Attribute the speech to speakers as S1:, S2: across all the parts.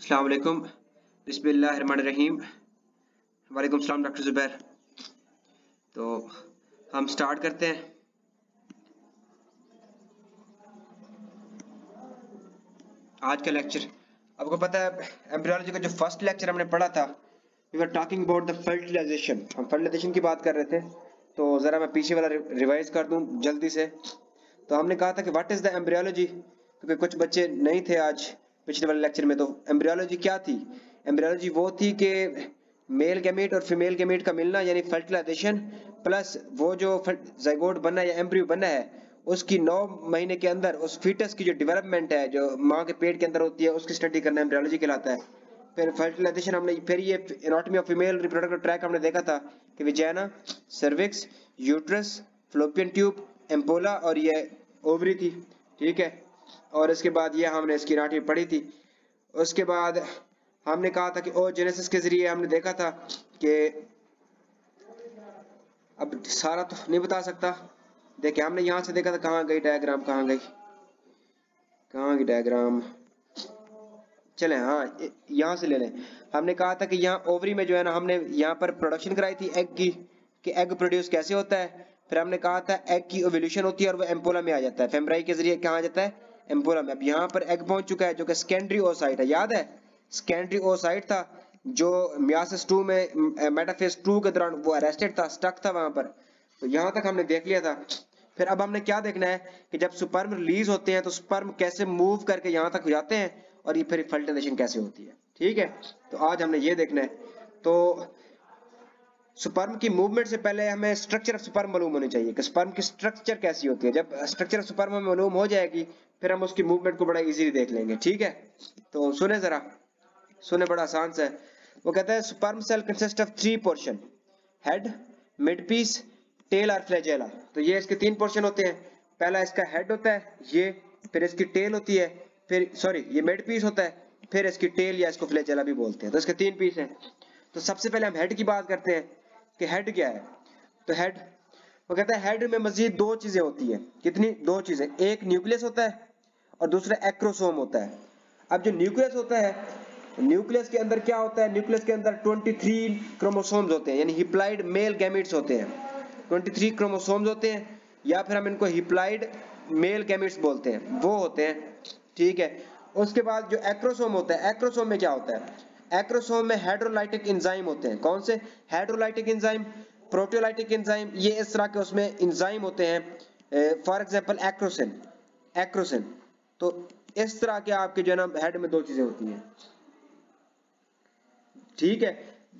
S1: अलैक्म बिस्मिल्लाहिर्रहमानिर्रहीम वालेकुम सलाम डॉक्टर ज़ुबैर तो हम स्टार्ट करते हैं। आज का लेक्चर आपको पता है एम्ब्रियोलॉजी का जो फ़र्स्ट लेक्चर हमने पढ़ा था we were talking about the fertilisation हम फर्टिलाइजेशन की बात कर रहे थे तो ज़रा मैं पीछे वाला रिवाइज कर दूँ जल्दी से। तो हमने कहा था कि व्हाट इज़ द एम्ब्रियोलॉजी क्योंकि कुछ बच्चे नहीं थे आज। पिछले वाले लेक्चर में तो एम्ब्रियोलॉजी क्या थी? एम्ब्रियोलॉजी वो थी कि मेल गैमेट और फीमेल गैमेट का मिलना, यानी फर्टिलाइजेशन प्लस वो जो जाइगोट बनना या एम्ब्रियो बनना है, उसकी नौ महीने के अंदर उस फीटस की जो डेवलपमेंट है, जो माँ के पेट के अंदर होती है, उसकी स्टडी करना एम्ब्रियोलॉजी कहलाता है। फिर फर्टिलाइजेशन हमने, फिर ये anatomy of female reproductive tract हमने देखा था कि vagina cervix uterus fallopian tube ampulla और ये ओवरी थी। ठीक है? और इसके बाद ये हमने इसकी एनाटॉमी पढ़ी थी। उसके बाद हमने कहा था कि, ओ जेनेसिस के ज़रिए हमने देखा था कि अब सारा तो नहीं बता सकता। देखिए, हमने यहाँ से देखा था कहाँ गई डायग्राम कहाँ गई कहाँ गई डायग्राम चले हाँ यहाँ से ले लें। हमने कहा था कि यहाँ ओवरी में जो है ना, हमने यहाँ पर प्रोडक्शन कराई थी एग की, कि एग प्रोड्यूस कैसे होता है? फिर हमने कहा था एग की ओवल्यूशन होती है और वो एम्पोला में आ जाता है। फेमराई के ज़रिए कहाँ आ जाता है? एम्पोला में अब यहाँ पर एग पहुँच चुका है, जो कि सेकेंडरी ओसाइट है, याद है? सेकेंडरी ओसाइट था, जो मियासिस टू में मेटाफेज टू के दौरान वो अरेस्टेड था स्टक था वहाँ पर। तो यहाँ तक हमने देख लिया था। फिर अब हमने क्या देखना है कि जब स्पर्म रिलीज़ होते हैं तो स्पर्म कैसे मूव करके यहाँ तक जाते हैं, और ये फिर फर्टिलाइजेशन कैसे होती है, ठीक है? तो आज हमने ये देखना है। तो स्पर्म की मूवमेंट से पहले हमें स्ट्रक्चर ऑफ़ स्पर्म मालूम होनी चाहिए कि स्पर्म की स्ट्रक्चर कैसी होती है। जब स्ट्रक्चर ऑफ़ स्पर्म में मालूम हो जाएगी फिर हम उसकी मूवमेंट को बड़ा इजीली देख लेंगे, ठीक है? तो सुने जरा, सुने बड़ा आसान सा। है वो कहता है sperm cell consist of three portion head mid piece tail और फ्लैजेला तो ये इसके तीन पोर्शन होते हैं। पहला इसका हेड होता है, ये, फिर इसकी टेल होती है, फिर सॉरी ये मिड पीस होता है, फिर इसकी टेल या इसको फ्लैजेला भी बोलते हैं। तो इसके तीन पीस हैं। तो सबसे पहले हम हेड की बात करते हैं कि हेड क्या है। तो हेड वो कहता है हेड में मजीद दो चीज़ें होती है। कितनी? दो चीज़ें। एक न्यूक्लियस होता है और दूसरा एक्रोसोम होता है। अब जो न्यूक्लियस होता है न्यूक्लियस के अंदर क्या होता है? न्यूक्लियस के अंदर 23 क्रोमोसोम्स होते हैं, यानी हिप्लाइड मेल गैमेट्स होते हैं। 23 क्रोमोसोम्स होते हैं, या फिर हम इनको हिप्लाइड मेल गैमेट्स बोलते हैं। वो होते हैं, ठीक है। उसके बाद जो एक्रोसोम होता है एक्रोसोम में क्या होता है? एक्रोसोम में हाइड्रोलाइटिक इंजाइम होते हैं। कौन से? हाइड्रोलाइटिक इंजाइम प्रोटियोलाइटिक इंजाइम ये इस तरह के उसमें इंजाइम होते हैं। फॉर एग्ज़ाम्पल एक्रोसिन एक्रोसिन तो इस तरह के आपके जो है ना हेड में दो चीज़ें होती हैं। ठीक है?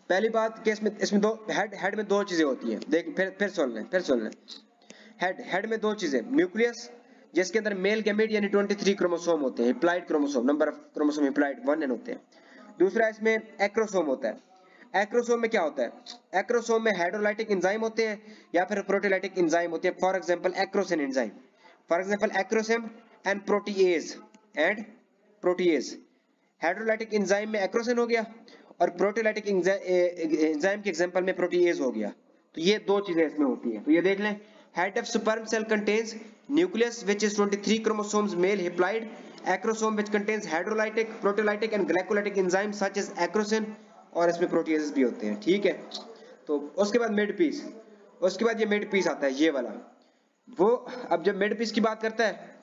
S1: पहली बात कि इसमें इसमें दो हेड हेड में दो चीज़ें होती हैं। देख, फिर फिर सुन लें, फिर सुन लें। हेड हेड में दो चीज़ें न्यूक्लियस जिसके अंदर मेल गैमेट यानी 23 क्रोमोसोम होते हैं haploid chromosome number of chromosome haploid one N होते हैं। दूसरा इसमें एक्रोसोम होता है। एक्रोसोम में क्या होता है? एक्रोसोम में हाइड्रोलाइटिक एंजाइम होते हैं, या फिर प्रोटीलाइटिक एंजाइम होते हैं। For example acrosin enzyme for example acrosin and protease and protease hydrolytic enzyme में एक्रोसिन हो गया और प्रोटीलाइटिक एंजाइम के एग्जांपल में प्रोटीएज हो गया। तो ये दो चीज़ें इसमें होती हैं। तो ये देख लें। Head of sperm cell contains nucleus, which is 23 chromosomes male haploid acrosome, which contains hydrolytic, proteolytic, and glycolytic enzymes such as acrosin, और इसमें प्रोटीएजेस भी होते हैं। ठीक है? तो उसके बाद मिड पीस उसके बाद ये मिड पीस आता है, ये वाला। वो, अब जब मिड पीस की बात करता है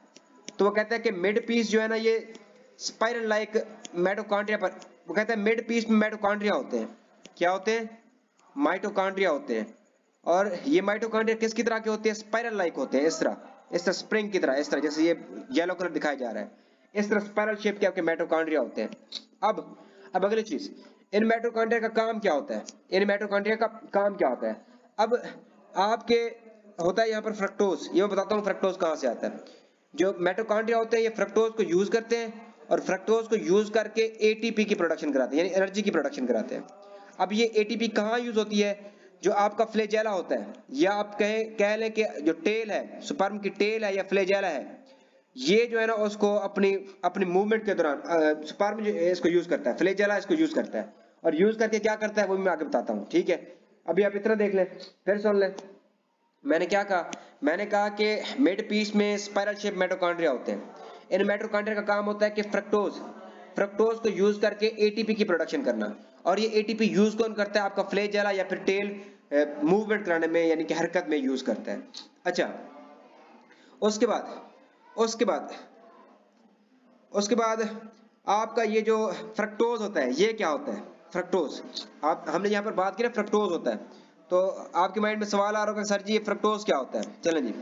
S1: तो वो कहता है कि मिड पीस जो है ना, ये स्पाइरल लाइक मेटोकॉन्ड्रिया पर, वो कहता है मिड पीस में मेटोकॉन्ड्रिया होते हैं। क्या होते हैं? माइटोकॉन्ड्रिया होते हैं। और ये माइटोकॉन्ड्रिया किस की तरह के होते हैं? स्पाइरल लाइक होते हैं, इस तरह। इस तरह स्प्रिंग की तरह, इस तरह, जैसे ये येलो कलर दिखाया जा रहा है। इस तरह स्पाइरल शेप के आपके माइटोकॉन्ड्रिया होते हैं। अब अब अगली चीज़। इन माइटोकॉन्ड्रिया का काम क्या होता है? इन माइटोकॉन्ड्रिया का काम क्या होता है? अब, आपके, होता है यहाँ पर फ्रक्टोज ये मैं बताता हूँ फ्रक्टोज कहाँ से आता है। जो माइटोकॉन्ड्रिया होते हैं, ये फ्रक्टोज को यूज़ करते हैं और फ्रक्टोज को यूज़ करके एटीपी की प्रोडक्शन कराते हैं, यानी एनर्जी की प्रोडक्शन कराते हैं। अब ये एटीपी कहाँ यूज़ होती है? जो आपका फ्लेजेला होता है, या आप कहें, कह लें कि जो टेल है सुपर्म की टेल है या फ्लेजेला है, ये जो है ना, उसको अपनी अपनी मूवमेंट के दौरान स्पर्म इसको यूज़ करता है फ्लेजेला इसको यूज़ करता है। और यूज़ करके क्या करता है, वो मैं आगे बताता हूँ, ठीक है? अभी आप इतना देख लें, फिर सुन लें। मैंने क्या कहा? मैंने कहा कि मिड पीस में स्पाइरल शेप मेटोकॉन्ड्रिया होते हैं। इन मेटोकॉन्ड्रिया का काम होता है कि फ्रक्टोज फ्रक्टोज को यूज़ करके एटीपी की प्रोडक्शन करना। और ये एटीपी यूज़ कौन करता है? आपका फ्लेजेला या फिर टेल मूवमेंट कराने में, यानी कि हरकत में यूज़ करता है। अच्छा उसके बाद उसके बाद उसके बाद आपका ये जो फ्रक्टोज होता है, ये क्या होता है? फ्रक्टोज आप, हमने यहाँ पर बात की ना फ्रक्टोज होता है। तो आपके माइंड में सवाल आ रहा होगा सर जी ये फ्रक्टोज क्या होता है? चलें जी।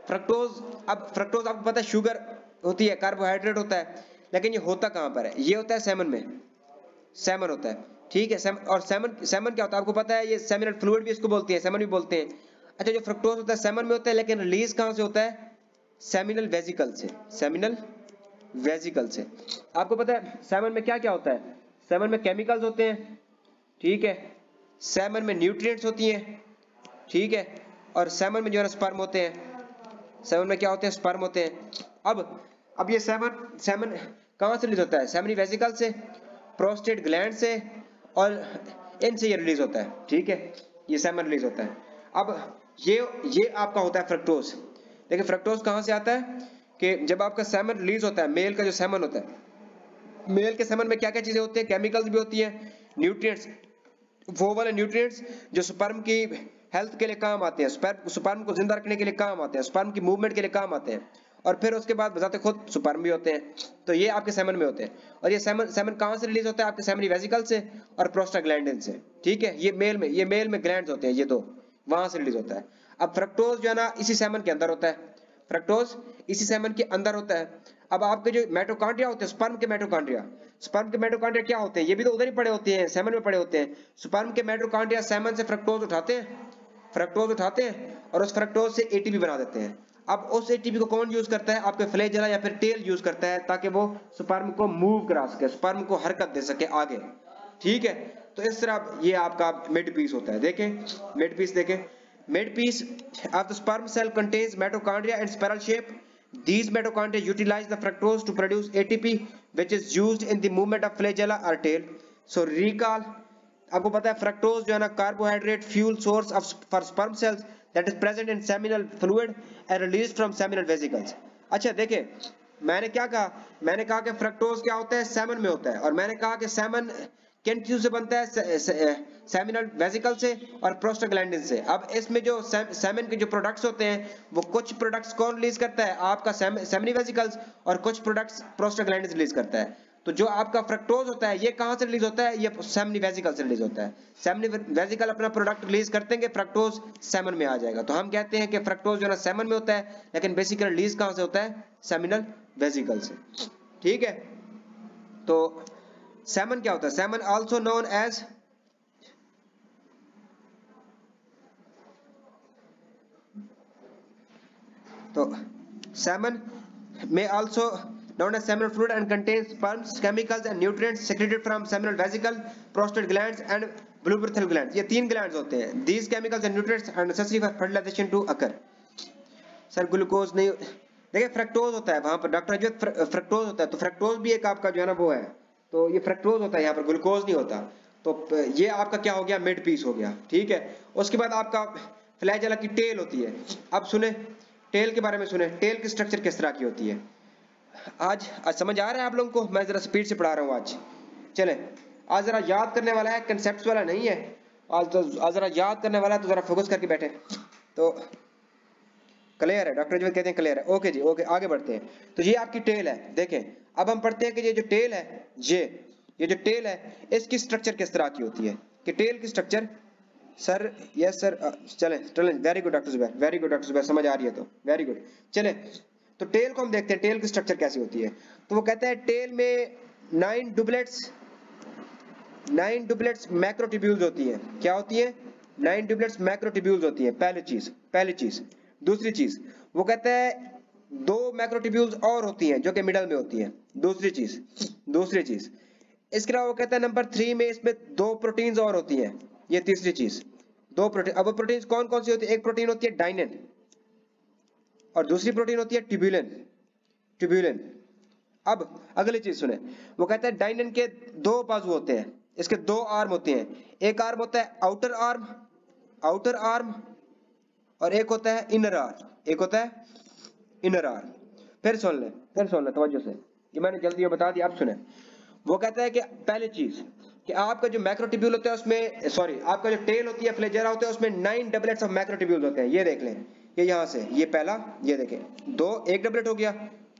S1: फ्रक्टोज अब फ्रक्टोज आपको पता है शुगर होती है कार्बोहाइड्रेट होता है लेकिन ये होता कहाँ पर है? ये होता है सेमन में। सेमन होता है। ठीक है सेम, और सेमन सेमन क्या होता है? आपको पता है ये सेमिनल फ्लूइड भी इसको बोलते हैं सेमन भी बोलते हैं। अच्छा जो फ्रक्टोज होता है सेमन में होता है लेकिन रिलीज़ कहाँ से होता है? सेमिनल वेजिकल से। सेमिनल वेजिकल से। आपको पता है सेमन में क्या क्या होता है? सेमन में केमिकल्स होते हैं। ठीक है सेमन में न्यूट्रिएंट्स होती हैं, ठीक है? और सेमन में जो है स्पर्म होते हैं। सेमन में क्या होते हैं? स्पर्म होते हैं। अब अब ये सेमन सेमन कहाँ से रिलीज़ होता है? सेमनी वेजिकल से प्रोस्टेट ग्लैंड से, और इनसे ये रिलीज़ होता है, ठीक है? ये सेमन रिलीज़ होता है। अब ये ये आपका होता है फ्रक्टोज देखिए फ्रक्टोज कहाँ से आता है? कि जब आपका सेमन रिलीज़ होता है मेल का जो सेमन होता है मेल के सेमन में क्या क्या चीज़ें होती है? केमिकल्स भी होती है न्यूट्रिएंट्स वो वाले न्यूट्रिएंट्स जो स्पर्म की हेल्थ के लिए काम आते हैं स्पर्म स्पर्म को ज़िंदा रखने के लिए काम आते हैं स्पर्म की मूवमेंट के लिए काम आते हैं। और फिर उसके बाद बताते खुद स्पर्म भी होते हैं। तो ये आपके सेमन में होते हैं। और ये सेमन सेमन कहाँ से रिलीज़ होता है? आपके सेमनी वेजिकल से और प्रोस्टाग्लैंडिन से। ठीक है? ये मेल में, ये मेल में ग्लैंड होते हैं, ये दो। वहाँ से रिलीज़ होता है। अब फ्रक्टोज जो है ना, इसी सेमन के अंदर होता है। फ्रक्टोज इसी सेमन के अंदर होता है। अब आपके जो मेटोकॉन्ड्रिया होते हैं स्पर्म के मेटोकॉन्ड्रिया स्पर्म के मेटोकॉन्ड्रिया क्या होते हैं? ये भी तो उधर ही पड़े होते हैं सेमन में पड़े होते हैं। स्पर्म के मेटोकॉन्ड्रिया सेमन से फ्रक्टोज उठाते हैं फ्रक्टोज उठाते हैं और उस फ्रक्टोज से एटीपी बना देते हैं। अब उस एटीपी को कौन यूज़ करता है? आपके फ्लेजला या फिर टेल यूज़ करता है ताकि वो स्पर्म को मूव करा सके स्पर्म को हरकत दे सके आगे। ठीक है? तो इस तरह ये आपका मिड पीस होता है। देखें मिड पीस देखें। Mid piece of the sperm cell contains mitochondria in spiral shape these mitochondria utilize the fructose to produce ATP which is used in the movement of flagella or tail. So, recall, आपको पता है fructose जो है ना carbohydrate fuel source of for sperm cells that is present in seminal fluid and released from seminal vesicles अच्छा देखिए, मैंने क्या कहा? मैंने कहा कि फ्रक्टोज क्या होता है? सेमन में होता है। और मैंने कहा कि सेमन किन चीज़ों से बनता है? सेमिनल वेसिकल से और प्रोस्टाग्लैंडिन से। अब इसमें जो सेमिन के जो प्रोडक्ट्स होते हैं, वो कुछ प्रोडक्ट्स कौन रिलीज़ करता है? आपका सेमिनी वेसिकल्स और कुछ प्रोडक्ट्स प्रोस्टाग्लैंडिन रिलीज़ करता है। तो जो आपका फ्रक्टोज होता है, ये कहाँ से रिलीज़ होता है? ये सेमनी वेसिकल से रिलीज़ होता है। सेमनी वेसिकल अपना प्रोडक्ट रिलीज़ करते हैं फ्रक्टोज सेमन में आ जाएगा। तो हम कहते हैं कि फ्रक्टोज जो है सेमन में होता है, लेकिन बेसिकली रिलीज़ कहाँ से होता है? सेमिनल वेजिकल से। ठीक है? तो सेमन क्या होता है? सेमन आल्सो नोन एज तो सेमन में also known as seminal fluid and contains sperms chemicals and nutrients secreted from seminal vesicle prostate glands and bulbourethral glands ये तीन ग्लैंड्स होते हैं। These chemicals and nutrients fertilisation to occur sir glucose नहीं, देखिए fructose होता है वहाँ पर। डॉक्टर अजय फ्रक्टोज होता है तो फ्रेक्टोज भी एक आपका जो है ना वो है। तो ये फ्रक्टोज होता है यहाँ पर ग्लूकोज नहीं होता। तो ये आपका क्या हो गया? मिड पीस हो गया, ठीक है? उसके बाद आपका फ्लैजेला की टेल होती है। अब सुने टेल के बारे में सुने। टेल की स्ट्रक्चर किस तरह की होती है? आज आज समझ आ रहा है आप लोगों को? मैं जरा स्पीड से पढ़ा रहा हूँ आज। चले, आज जरा याद करने वाला है कंसेप्ट वाला नहीं है। आज तो आज जरा याद करने वाला है तो जरा फोकस करके बैठे। तो क्लियर है? डॉक्टर जी कहते हैं क्लियर है। ओके जी ओके आगे बढ़ते हैं। तो ये आपकी टेल है, देखें। अब हम पढ़ते हैं कि ये जो टेल है ये ये जो टेल है, इसकी स्ट्रक्चर किस तरह की होती है? कि टेल की स्ट्रक्चर सर यस सर चले चले। Very good doctor Zubair very good doctor Zubair समझ आ रही है तो। वेरी गुड चले तो टेल को हम देखते हैं टेल की स्ट्रक्चर कैसी होती है? तो वो कहते हैं टेल में nine doublets nine doublets microtubules होती है। क्या होती है? नाइन डुबलेट्स मैक्रोटिब्यूल्स होती है। पहली चीज़ पहली चीज़। दूसरी चीज़, वो कहते हैं दो मैक्रोटिब्यूल्स और होती हैं जो कि मिडल में होती है। दूसरी चीज़ दूसरी चीज़, इसके अलावा वो कहता है नंबर थ्री में इसमें दो प्रोटीन्स और होती हैं। ये तीसरी चीज़, दो प्रोटीन अब प्रोटीन कौन कौन सी होती है? एक प्रोटीन होती है डाइनिन और दूसरी प्रोटीन होती है ट्यूब्यूलिन ट्यूब्यूलिन अब अगली चीज़ सुने, वो कहता है डाइनिन के दो बाजू होते हैं, इसके दो आर्म होते हैं, एक आर्म होता है आउटर आर्म आउटर आर्म और एक होता है इनर आर्म एक होता है इनर आर्म फिर सुन ले, फिर सुन ले, तवज्जो से। ये मैंने जल्दी बता दिया अब सुने। वो कहता है कि पहली चीज़, कि आपका जो मैक्रोटिब्यूल होता है, उसमें सॉरी आपका जो टेल होती है फ्लेजेरा होता है, उसमें नाइन डबलेट्स ऑफ़ मैक्रोटिब्यूल होते हैं। ये देख लें। ये यहाँ से, ये पहला, ये देखें। दो, एक डबलेट हो गया,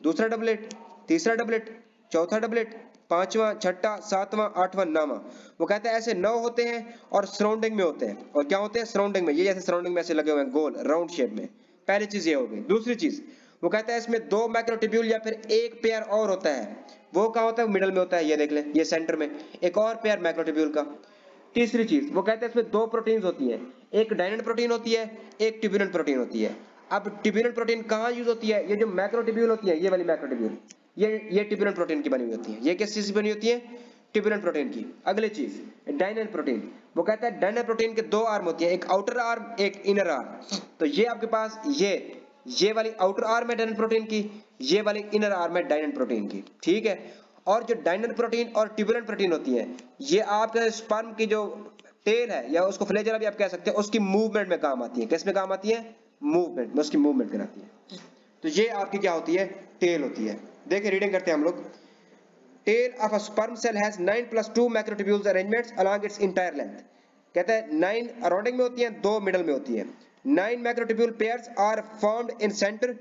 S1: दूसरा डबलेट तीसरा डबलेट चौथा डबलेट पांचवा, छठा, सातवां, आठवां नामा वो कहते हैं, ऐसे नौ होते हैं और सराउंडिंग में होते हैं। और क्या होते हैं? सराउंडिंग में। ये जैसे सराउंडिंग में ऐसे लगे हुए हैं, गोल राउंड शेप में। पहली चीज़ ये हो गई। दूसरी चीज़, वो कहता है, इसमें दो मैक्रोटिब्यूल या फिर एक पेयर और होता है। वो कहा होता है? मिडल में होता है। ये देख ले, ये सेंटर में। एक और पेयर माइक्रोटिब्यूल का। तीसरी चीज़, वो कहते हैं, इसमें दो प्रोटीन होती है। एक डायनेट प्रोटीन होती है, एक ट्यूबुलेंट प्रोटीन होती है। अब ट्यूबुलेंट प्रोटीन कहाँ यूज़ होती है? ये जो मैक्रोटिब्यूल होती है, ये वाली मैक्रोटिब्यूल ये ये ट्यूबुलेंट प्रोटीन की बनी हुई होती है। ये किस चीज़ की बनी होती है? ट्यूबुलेंट प्रोटीन की। अगली चीज़ डायनेट प्रोटीन वो कहता है डायनेट प्रोटीन के दो आर्म होती है, एक आउटर आर्म एक इनर आर्म तो ये आपके पास, ये ये वाली आउटर आर्म है डायनेट प्रोटीन की, ये वाली इनर आर्म है डायनेट प्रोटीन की। ठीक है? और जो डायनेट प्रोटीन और ट्यूबुलेंट प्रोटीन होती है, ये आपके स्पर्म की जो टेल है, या उसको फ्लेजरा भी आप कह सकते हैं, उसकी मूवमेंट में काम आती है। किसमें काम आती है? मूवमेंट में उसकी मूवमेंट कराती है। तो ये आपकी क्या होती है? टेल होती है। देखिए रीडिंग करते हैं हम लोग। Tail of a sperm cell has 9 plus 2 microtubules arrangements along its entire length कहते हैं 9 अराउंडिंग में होती हैं 2 मिडल में होती हैं। 9 microtubule pairs are formed in center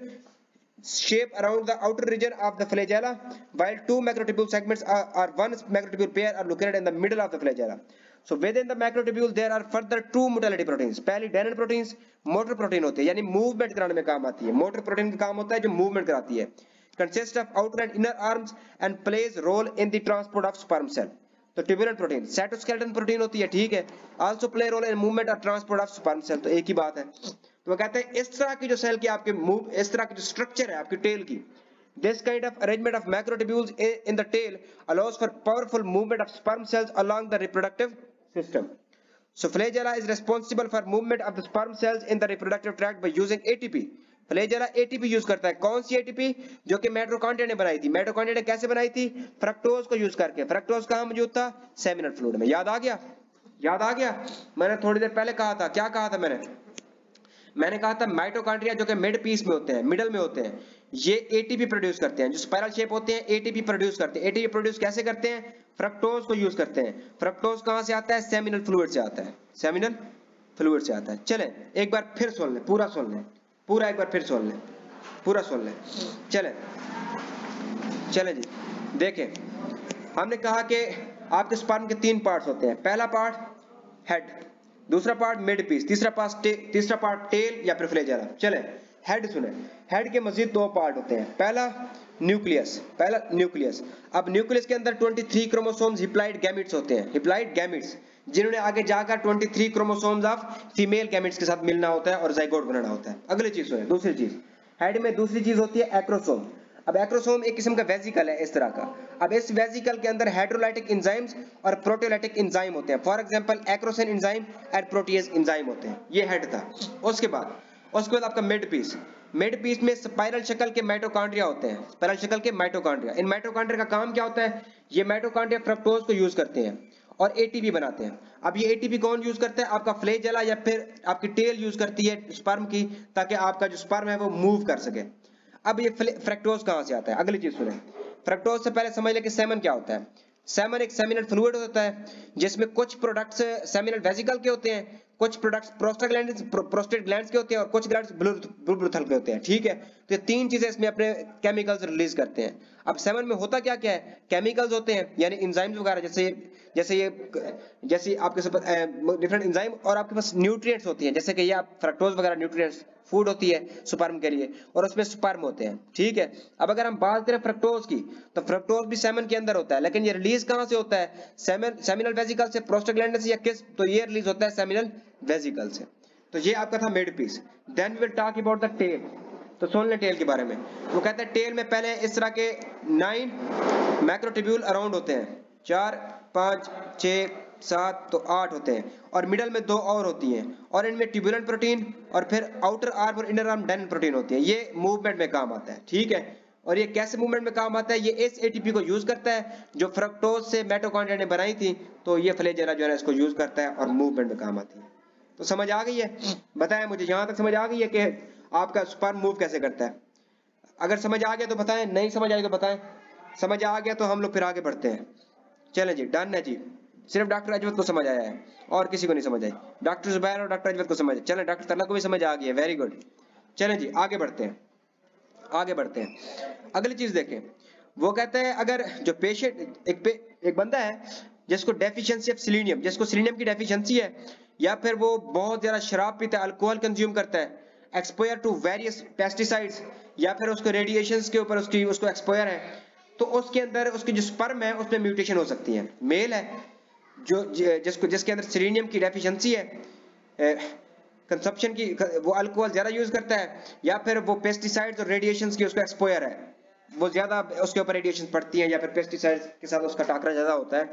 S1: shape around the outer region of the flagella while two microtubule segments are are one microtubule pair are located in the middle of the flagella so within the microtubule there are further two motility proteins पहली dynein proteins motor protein होते हैं। यानी movement कराने में काम आती है। Motor protein का काम होता है जो मूवमेंट कराती है। Consist of outer and inner arms and plays role in the transport of sperm cell तो ट्यूबुलेंट प्रोटीन साइटोस्केलेटन प्रोटीन होती है ठीक है also play role in movement और ट्रांसपोर्ट ऑफ़ स्पर्म सेल तो एक ही बात है तो वो कहते हैं इस तरह की जो सेल की आपके मूव इस तरह की जो स्ट्रक्चर है आपकी टेल की this kind of arrangement of macrotubules in the tail allows for powerful movement of sperm cells along the reproductive system so flagella is responsible for movement of the sperm cells in the reproductive tract by using atp flagella ATP use करता है। कौन सी ATP जो कि मेट्रोकॉन्ड्रिया ने बनाई थी। मेट्रोकॉन्ड्रिया ने कैसे बनाई थी? फ्रक्टोज को यूज़ करके। फ्रक्टोज कहाँ मौजूद था? सेमिनल फ्लूइड में। याद आ गया? याद आ गया? मैंने थोड़ी देर पहले कहा था। क्या कहा था मैंने? मैंने कहा था माइटोकॉन्ड्रिया जो कि मिड पीस में होते हैं मिडल में होते हैं, ये एटीपी प्रोड्यूस करते हैं। जो स्पाइरल शेप होते हैं एटीपी प्रोड्यूस करते हैं। एटीपी प्रोड्यूस कैसे करते हैं? फ्रक्टोज को यूज़ करते हैं। फ्रक्टोज कहाँ से आता है? सेमिनल फ्लूइड से आता है। सेमिनल फ्लूइड से आता है। चले, एक बार फिर सुन ले, पूरा सुन ले। पूरा एक बार फिर सोल ले। पूरा सुन ले। चले। चले जी। देखें। हमने कहा कि आपके स्पर्म के तीन पार्ट्स होते हैं। पहला पार्ट हेड दूसरा पार्ट मिड पीस तीसरा पार्ट तीसरा पार्ट टेल या फिर फ्लेजरा चले। हेड सुने। हेड के मजीद दो पार्ट होते हैं। पहला न्यूक्लियस पहला न्यूक्लियस अब न्यूक्लियस के अंदर 23 क्रोमोसोम्स हिप्लाइड गैमिट्स होते हैं। हिप्लाइड गैमिट्स जिन्होंने आगे जाकर 23 क्रोमोसोम्स ऑफ़ फीमेल गैमिट्स के साथ मिलना होता है और जाइगोट बनाना होता है। अगली चीज़ सुने दूसरी चीज़। हेड में दूसरी चीज़ होती है एक्रोसोम अब एक्रोसोम एक किस्म का वेजिकल है इस तरह का। अब इस वेजिकल के अंदर हाइड्रोलाइटिक एंजाइम्स और प्रोटियोलाइटिक इंजाइम होते हैं। For example acrosin enzyme and protease enzyme होते हैं। ये हेड था। उसके बाद उसके बाद आपका मिड पीस मिड पीस में स्पाइरल शक्ल के माइटोकॉन्ड्रिया होते हैं। स्पाइरल शक्ल के माइटोकॉन्ड्रिया इन माइटोकॉन्ड्रिया का काम क्या होता है? ये माइटोकॉन्ड्रिया फ्रक्टोज को यूज़ करते हैं। और एटीपी बनाते हैं। अब ये एटीपी कौन यूज़ करता है? आपका फ्लेजला या फिर आपकी टेल यूज़ करती है स्पर्म की, ताकि आपका जो स्पर्म है वो मूव कर सके। अब ये फ्रक्टोज कहाँ से आता है? अगली चीज़ सुने। फ्रक्टोज से पहले समझ लें कि सेमन क्या होता है। सेमन एक सेमिनल फ्लूइड होता है, जिसमें कुछ प्रोडक्ट्स सेमिनल वेजिकल के होते हैं, कुछ प्रोडक्ट्स प्रोस्टाग्लैंड प्रोस्टेट ग्लैंड्स के होते हैं और कुछ ग्लैंड्स ब्लूब्रुथल के होते हैं। ठीक है? तो ये तीन चीज़ें इसमें अपने केमिकल्स रिलीज़ करते हैं। अब सेवन में होता क्या क्या है? केमिकल्स होते हैं, यानी इंजाइम्स वगैरह, जैसे जैसे ये, जैसे आपके डिफरेंट इंजाइम और आपके पास न्यूट्रिएंट्स होती हैं, जैसे कि ये आप फ्रक्टोज वगैरह न्यूट्रिएंट्स फ़ूड होती है स्पर्म के लिए, और उसमें सुपर्म होते हैं, ठीक है? अब अगर हम बात करें फ्रक्टोज की तो फ्रक्टोज भी सेमन के अंदर होता है, लेकिन ये रिलीज़ कहाँ से होता है? सेमन सेमिनल वेजिकल से प्रोस्टाग्लैंड से या किस तो ये रिलीज़ होता है सेमिनल वेजिकल से। तो ये आपका था mid piece then we will talk about the tail तो सुन ले टेल के बारे में। वो कहते हैं टेल में पहले इस तरह के नाइन मैक्रोटिब्यूल अराउंड होते हैं। चार, पाँच छ सात तो आठ होते हैं। और मिडल में दो और होती हैं। और इनमें ट्यूबुलेंट प्रोटीन और फिर आउटर आर्म और इनर आर्म डेन प्रोटीन होती है। ये मूवमेंट में काम आता है, ठीक है? और ये कैसे मूवमेंट में काम आता है? ये इस एटीपी को यूज़ करता है, जो फ्रक्टोज से मेटोकॉन्ड्रिया ने बनाई थी तो ये फ्लेजेला जो है इसको यूज़ करता है और मूवमेंट में काम आती है। तो समझ आ गई है? बताएँ मुझे, यहाँ तक समझ आ गई है कि आपका स्पर्म मूव कैसे करता है? अगर समझ आ गया तो बताएँ नहीं समझ आई तो बताएँ। समझ आ गया तो हम लोग फिर आगे बढ़ते हैं। चले जी डन है जी। सिर्फ़ डॉक्टर अजवत को समझ आया है और किसी को नहीं समझ आई। डॉक्टर जुबैर और डॉक्टर अजवत को समझ आया। चले डॉक्टर तला को भी समझ आ गई है वेरी गुड चले जी आगे बढ़ते हैं। आगे बढ़ते हैं। अगली चीज़ देखें। वो कहते हैं अगर जो पेशेंट एक पे, एक बंदा है जिसको डेफिशिएंसी ऑफ़ सिलीनियम जिसको सिलीनियम की डेफिशिएंसी है या फिर वो बहुत ज़्यादा शराब पीता है अल्कोहल कंज्यूम करता है एक्सपोयर टू वेरियस पेस्टिसाइड्स या फिर उसको रेडिएशंस के ऊपर उसकी, उसको एक्सपोयर है तो उसके अंदर उसकी जो स्पर्म है, उसमें म्यूटेशन हो सकती है। मेल है, जो जिसको, जिसके अंदर सिलीनियम की डेफिशिएंसी है कंजप्शन की, वो अल्कोहल ज़्यादा यूज़ करता है, या फिर वो पेस्टिसाइड्स और रेडिएशन की उसको एक्सपोयर है। वो ज़्यादा उसके ऊपर रेडिएशन पड़ती है या फिर पेस्टिसाइड्स के साथ उसका टाकरा ज़्यादा होता है।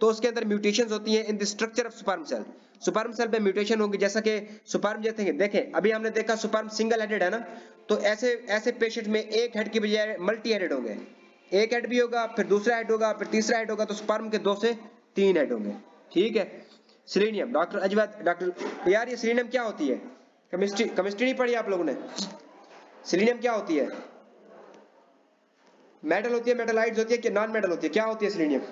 S1: तो उसके अंदर म्यूटेशन होती है in the structure of sperm cell sperm cell में म्यूटेशन होगी, जैसा कि सुपर्म जैसे देखें, अभी हमने देखा सुपर्म सिंगल हेडेड है ना? तो ऐसे ऐसे पेशेंट में एक हेड की बजाय मल्टी हेडेड होंगे। एक हेड भी होगा, फिर दूसरा हेड होगा, फिर तीसरा हेड होगा तो स्पर्म के दो से तीन हेड होंगे। ठीक है? सिलीनियम डॉक्टर अजवत डॉक्टर यार ये सिलीनियम क्या होती है? केमिस्ट्री केमिस्ट्री नहीं पढ़ी आप लोगों ने? सिलीनियम क्या होती है? मेटल होती है मेटलाइट्स होती है कि नॉन मेटल होती है? क्या होती है सिलीनियम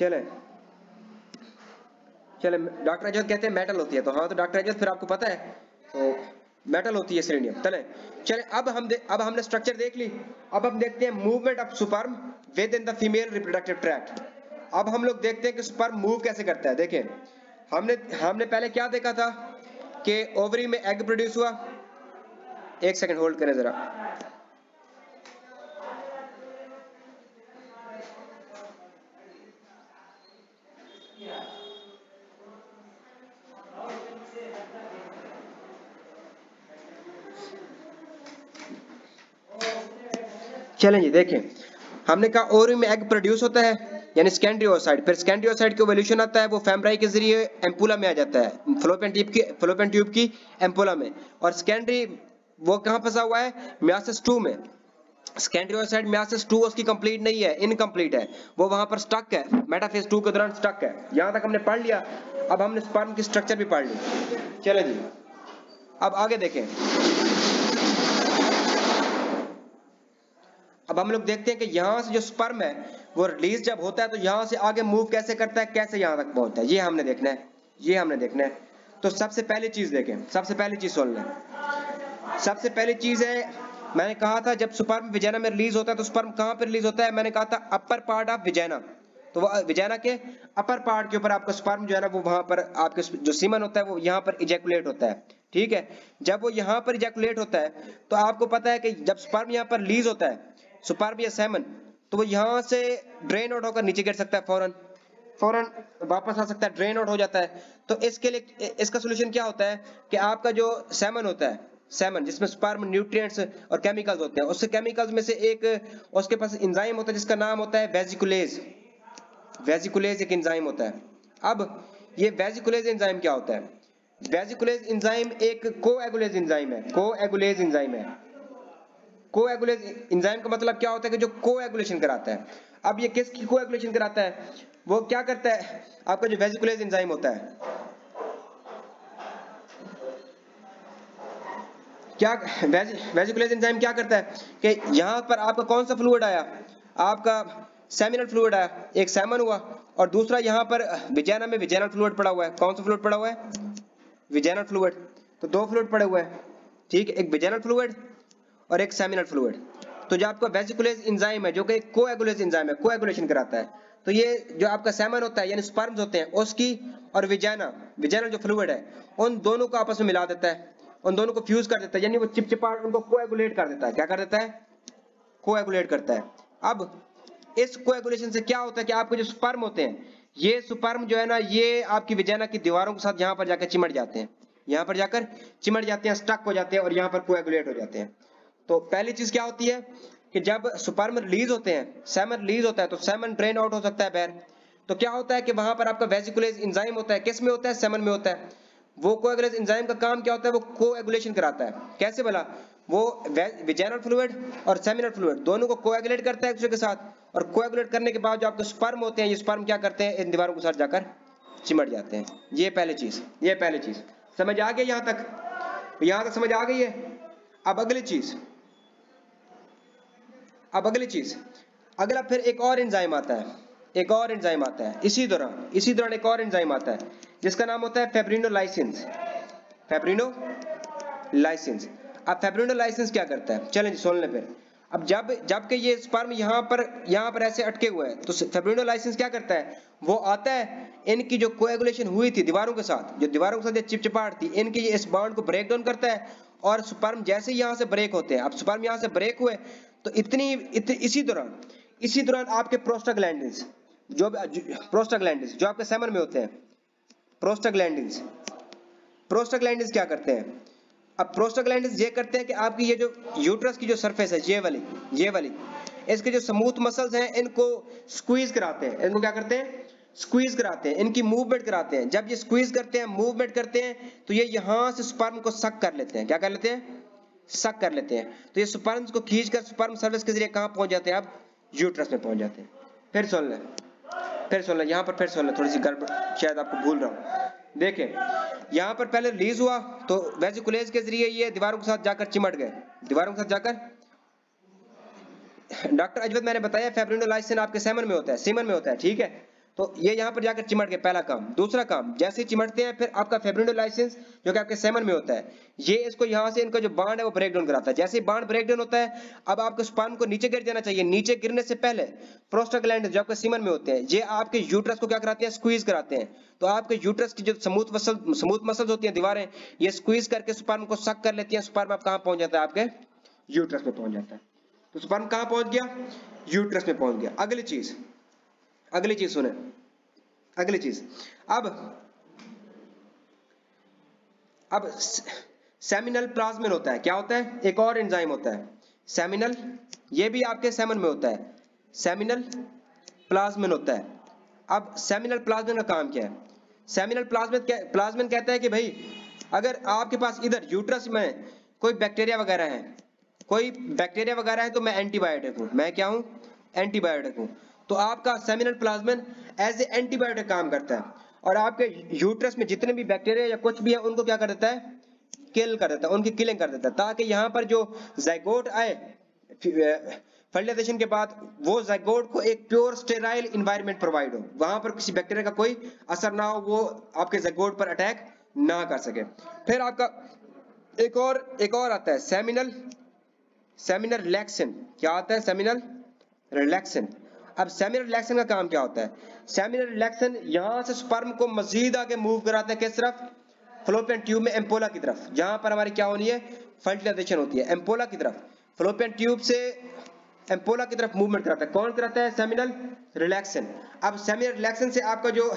S1: चले। चले डॉक्टर अजवत कहते हैं मेटल होती है। तो हाँ तो डॉक्टर अजवत फिर आपको पता है तो मेटल होती है सिलीनियम चले चले, अब हम अब हमने स्ट्रक्चर देख ली। अब हम देखते हैं movement of sperm within the female reproductive tract अब हम लोग देखते हैं कि स्पर्म मूव कैसे करता है। देखें, हमने हमने पहले क्या देखा था कि ओवरी में एग प्रोड्यूस हुआ। एक सेकंड होल्ड करें जरा। चलें जी देखें। हमने कहा ओवरी में एग प्रोड्यूस होता है, यानी स्कैंड्रियोसाइड फिर स्कैंड्रियोसाइड का वोल्यूशन आता है, वो फेमराई के ज़रिए एम्पुला में आ जाता है फ्लोपेन ट्यूब की फ्लोपेन ट्यूब की एम्पुला में। और स्कैंड्री वो कहाँ फंसा हुआ है? मियासिस 2 में। स्कैंड्रियोसाइड मियासिस 2 उसकी कंप्लीट नहीं है इनकम्प्लीट है। वो वहाँ पर स्टक है मेटाफेज 2 के दौरान स्टक है। यहाँ तक हमने पढ़ लिया, अब हमने स्पर्म की स्ट्रक्चर भी पढ़ ली। चले जी। अब आगे देखें। अब हम लोग देखते हैं कि यहाँ से जो स्पर्म है, वो रिलीज़ जब होता है तो यहाँ से आगे मूव कैसे करता है, कैसे यहाँ तक पहुँचता है? ये हमने देखना है, ये हमने देखना है। तो सबसे पहली चीज़ देखें, सबसे पहली चीज़ सुन लें। सबसे पहली चीज़ है, मैंने कहा था जब स्पर्म विजैना में रिलीज़ होता है तो स्पर्म कहाँ पर रिलीज़ होता है? मैंने कहा था अपर पार्ट ऑफ़ विजैना तो वह विजैना के अपर पार्ट के ऊपर आपका स्पर्म जो है ना, वो वहाँ पर आपके जो सीमन होता है, वो यहाँ पर इजेकुलेट होता है। ठीक है? जब वो यहाँ पर इजेकुलेट होता है तो आपको पता है कि जब स्पर्म यहाँ पर रिलीज़ होता है स्पर्म या सेमन तो वो यहाँ से ड्रेन आउट होकर नीचे गिर सकता है फ़ौरन। फ़ौरन। वापस आ सकता है ड्रेन आउट हो जाता है। तो इसके लिए इसका सोल्यूशन क्या होता है कि आपका जो सेमन होता है सेमन जिसमें स्पर्म न्यूट्रिएंट्स और केमिकल्स होते हैं उससे केमिकल्स में से एक उसके पास इंजाइम होता है जिसका नाम होता है वेजिकुलेज वेजिकुलेज एक इंजाइम होता है। अब ये वेजिकुलेज इंजाइम क्या होता है? वेजिकुलेज इंजाइम एक कोएगुलेज इंजाइम है कोएगुलेज इंजाइम है। कोएगुलेज इंजाइम का मतलब क्या होता है कि जो कोएगुलेशन कराता है। अब ये किसकी कोएगुलेशन कराता है? वो क्या करता है? आपका जो वेजिकुलेज इंजाइम होता है। क्या वेजिकुलेज एंजाइम क्या करता है? कि यहाँ पर आपका कौन सा फ्लूड आया? आपका सेमिनल फ्लूड आया। एक सेमन हुआ और दूसरा यहाँ पर विजैना में विजैनल फ्लूड पड़ा हुआ है। कौन सा फ्लूड पड़ा हुआ है? विजैनल फ्लूड तो दो फ्लूड पड़े हुए हैं। ठीक है एक विजैनल फ्लूड और एक सेमिनल फ्लूड तो जो आपका वेजिकुलेज इंजाइम है, जो कि कोएगुलेज इंजाइम है, कोएगुलेशन कराता है तो ये जो आपका सेमन होता है, यानी स्पर्म्स होते हैं, उसकी और विजैना विजैनल जो फ्लूड है, उन दोनों को आपस में मिला देता है, उन दोनों को फ्यूज कर देता है, यानी वो चिपचिपा, उनको कोएगुलेट कर देता है। क्या कर देता है? कोएगुलेट करता है। अब इस कोएगुलेशन से क्या होता है कि आपके जो स्पर्म होते हैं, ये स्पर्म जो है ना, ये आपकी विजैना की दीवारों के साथ यहाँ पर जाकर चिमट जाते हैं। यहाँ पर जाकर चिमट जाते हैं स्टक हो जाते हैं और यहाँ पर कोएगुलेट हो जाते हैं। तो पहली चीज़ क्या होती है कि जब सुपर्म रिलीज़ होते हैं सेमन रिलीज़ होता है तो सेमन ड्रेन आउट हो सकता है बैर। तो क्या होता है कि वहाँ पर आपका वेजिकुलेज इंजाइम होता है, किसमें होता है? सेमन में होता है। वो कोएगुलेज एंजाइम का काम क्या होता है? वो कोएगुलेशन कराता है। कैसे बोला वो विजैनल फ्लूइड और सेमिनल फ्लूइड दोनों को कोएगुलेट करता है एक दूसरे के साथ। और कोएगुलेट करने के बाद जो आपके स्पर्म होते हैं, ये स्पर्म क्या करते हैं? इन दीवारों के साथ जाकर चिमट जाते हैं। ये पहली चीज़, ये पहली चीज़। समझ आ गई यहाँ तक? यहाँ तक समझ आ गई है? अब अगली चीज़। अब अगली चीज़। अगला फिर एक और एंजाइम आता है। एक और एंजाइम आता है। इसी दौरान इसी दौरान एक और एंजाइम आता है, जिसका नाम होता है फेब्रिनोलाइसिस फेब्रिनोलाइसिस अब फेब्रिनोलाइसिस क्या करता है? चलें सुन लें फिर। अब जब जब के ये स्पर्म यहाँ पर यहाँ पर ऐसे अटके हुए हैं तो फेब्रिनोलाइसिस क्या करता है? वो आता है, इनकी जो कोएगुलेशन हुई थी दीवारों के साथ, जो दीवारों के साथ जो चिपचिपाहट थी, इनकी इस बॉन्ड को ब्रेक डाउन करता है, और स्पर्म जैसे यहाँ से ब्रेक होते हैं, अब स्पर्म यहाँ से ब्रेक हुए तो इतनी इत, इसी दौरान इसी दौरान आपके प्रोस्टाग्लैंडिन्स जो प्रोस्टाग्लैंडिन्स जो आपके सेमन में होते हैं प्रोस्टाग्लैंडिन्स प्रोस्टाग्लैंडिन्स क्या करते हैं? अब प्रोस्टाग्लैंडिन्स ये करते हैं कि आपकी ये जो यूट्रस की जो सरफेस है ये वाली ये वाली इसके जो स्मूथ मसल्स हैं इनको स्क्वीज कराते हैं। इनको क्या करते हैं? स्क्वीज कराते हैं। इनकी मूवमेंट कराते हैं। जब ये स्क्वीज करते हैं मूवमेंट करते हैं तो ये यहाँ से स्पर्म को सक कर लेते हैं। क्या कर लेते हैं? सक कर लेते हैं। तो ये स्पर्म को खींचकर स्पर्म सर्विस के ज़रिए कहाँ पहुँच जाते हैं? अब यूट्रस में पहुँच जाते हैं। फिर सुन लें। फिर सुन लें। यहाँ पर फिर सुन लें। थोड़ी सी गड़बड़, शायद आपको भूल रहा हूँ। देखें, यहाँ पर पहले रिलीज़ हुआ तो वेजिकुलेज के ज़रिए ये दीवारों के साथ जाकर चिमट गए। दीवारों के साथ जाकर? डॉक्टर अजवत मैंने बताया फेब्रिनोलाइसिन आपके सेमन में होता है सीमन में होता है, ठीक है? तो ये यहाँ पर जाकर चिमट गए पहला काम। दूसरा काम, जैसे चिमटते हैं, फिर आपका फेब्रिनोलाइसिस जो कि आपके सेमन में होता है, ये इसको यहाँ से इनका जो बांड है, वो ब्रेक डाउन कराता है। जैसे बांड ब्रेक डाउन होता है, अब आपको स्पर्म को नीचे गिर जाना चाहिए। नीचे गिरने से पहले प्रोस्टाग्लैंड जो आपके सीमन में होते हैं, ये आपके यूट्रस को क्या कराते हैं? स्क्वीज कराते हैं। तो आपके यूट्रस की जो स्मूथ मसल स्मूथ मसल होती है, दीवारें, ये स्क्वीज करके स्पर्म को सक कर लेती है। स्पर्म आप कहाँ पहुँच जाता है? आपके यूट्रस में पहुँच जाता है। तो स्पर्म कहाँ पहुँच गया? यूट्रस में पहुँच गया। अगली चीज़ अगली चीज़ सुने। अगली चीज़। अब अब सेमिनल प्लाज्मिन होता है। क्या होता है? एक और एंजाइम होता है। सेमिनल ये भी आपके सेमन में होता है। सेमिनल प्लाज्मिन होता है। अब सेमिनल प्लाज्मिन का काम क्या है? सेमिनल प्लाज्मिन प्लाज्मिन कहता है कि भाई, अगर आपके पास इधर यूट्रस में कोई बैक्टीरिया वगैरह है, कोई बैक्टीरिया वगैरह है तो मैं एंटीबायोटिक हूँ। मैं क्या हूँ? एंटीबायोटिक हूँ। तो आपका seminal plasmin as a antibiotic काम करता है। और आपके यूट्रस में जितने भी बैक्टीरिया या कुछ भी है, उनको क्या कर देता है? किल कर देता है, उनकी किलिंग कर देता है, ताकि यहाँ पर जो जाइगोट आए फर्टिलाइजेशन के बाद वो जाइगोट को एक प्योर स्टेराइल इन्वायरमेंट प्रोवाइड हो। वहाँ पर किसी बैक्टीरिया का कोई असर ना हो, वो आपके जाइगोट पर अटैक ना कर सके। फिर आपका एक और एक और आता है सेमिनल सेमिनल रिलैक्सन क्या आता है? सेमिनल रिलैक्सन अब सेमिनल रिलैक्सन का काम क्या होता है? सेमिनल रिलैक्सन यहाँ से स्पर्म को मजीद आगे मूव कराता है किस तरफ़? फ्लोपियन ट्यूब में एम्पोला की तरफ़। जहाँ पर हमारी क्या होनी है? फर्टिलाइजेशन होती है एम्पोला की तरफ़। फ्लोपियन ट्यूब से एम्पोला की तरफ़ मूवमेंट कराता है। कौन कराता है? सेमिनल रिलैक्सन अब सेमिनल रिलैक्सन से आपका जो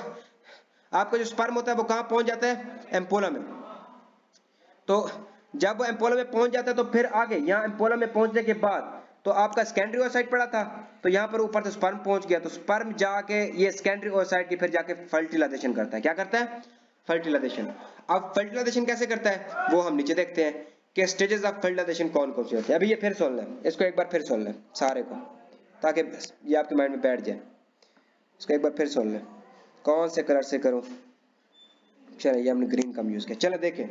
S1: आपका जो स्पर्म होता है वो कहाँ पहुँच जाता है? एम्पोला में। तो जब वो एम्पोला में पहुँच जाता है तो फिर आगे, यहाँ एम्पोला में पहुँचने के बाद तो आपका स्कैंड्री ओसाइट पड़ा था तो यहाँ पर ऊपर से स्पर्म पहुँच गया तो स्पर्म जाके ये स्कैंड्री ओसाइट की फिर जाके फर्टिलाइजेशन करता है। क्या करता है? फर्टिलाइजेशन अब फर्टिलाइजेशन कैसे करता है? वो हम नीचे देखते हैं कि स्टेजेस ऑफ़ फर्टिलाइजेशन कौन कौन से होते हैं। अभी ये फिर सुन लें इसको एक बार फिर सुन लें सारे को, ताकि ये आपके माइंड में बैठ जाए। इसको एक बार फिर सुन लें कौन से कलर से करूँ? चले ये हमने ग्रीन कम यूज़ किया। चले देखें।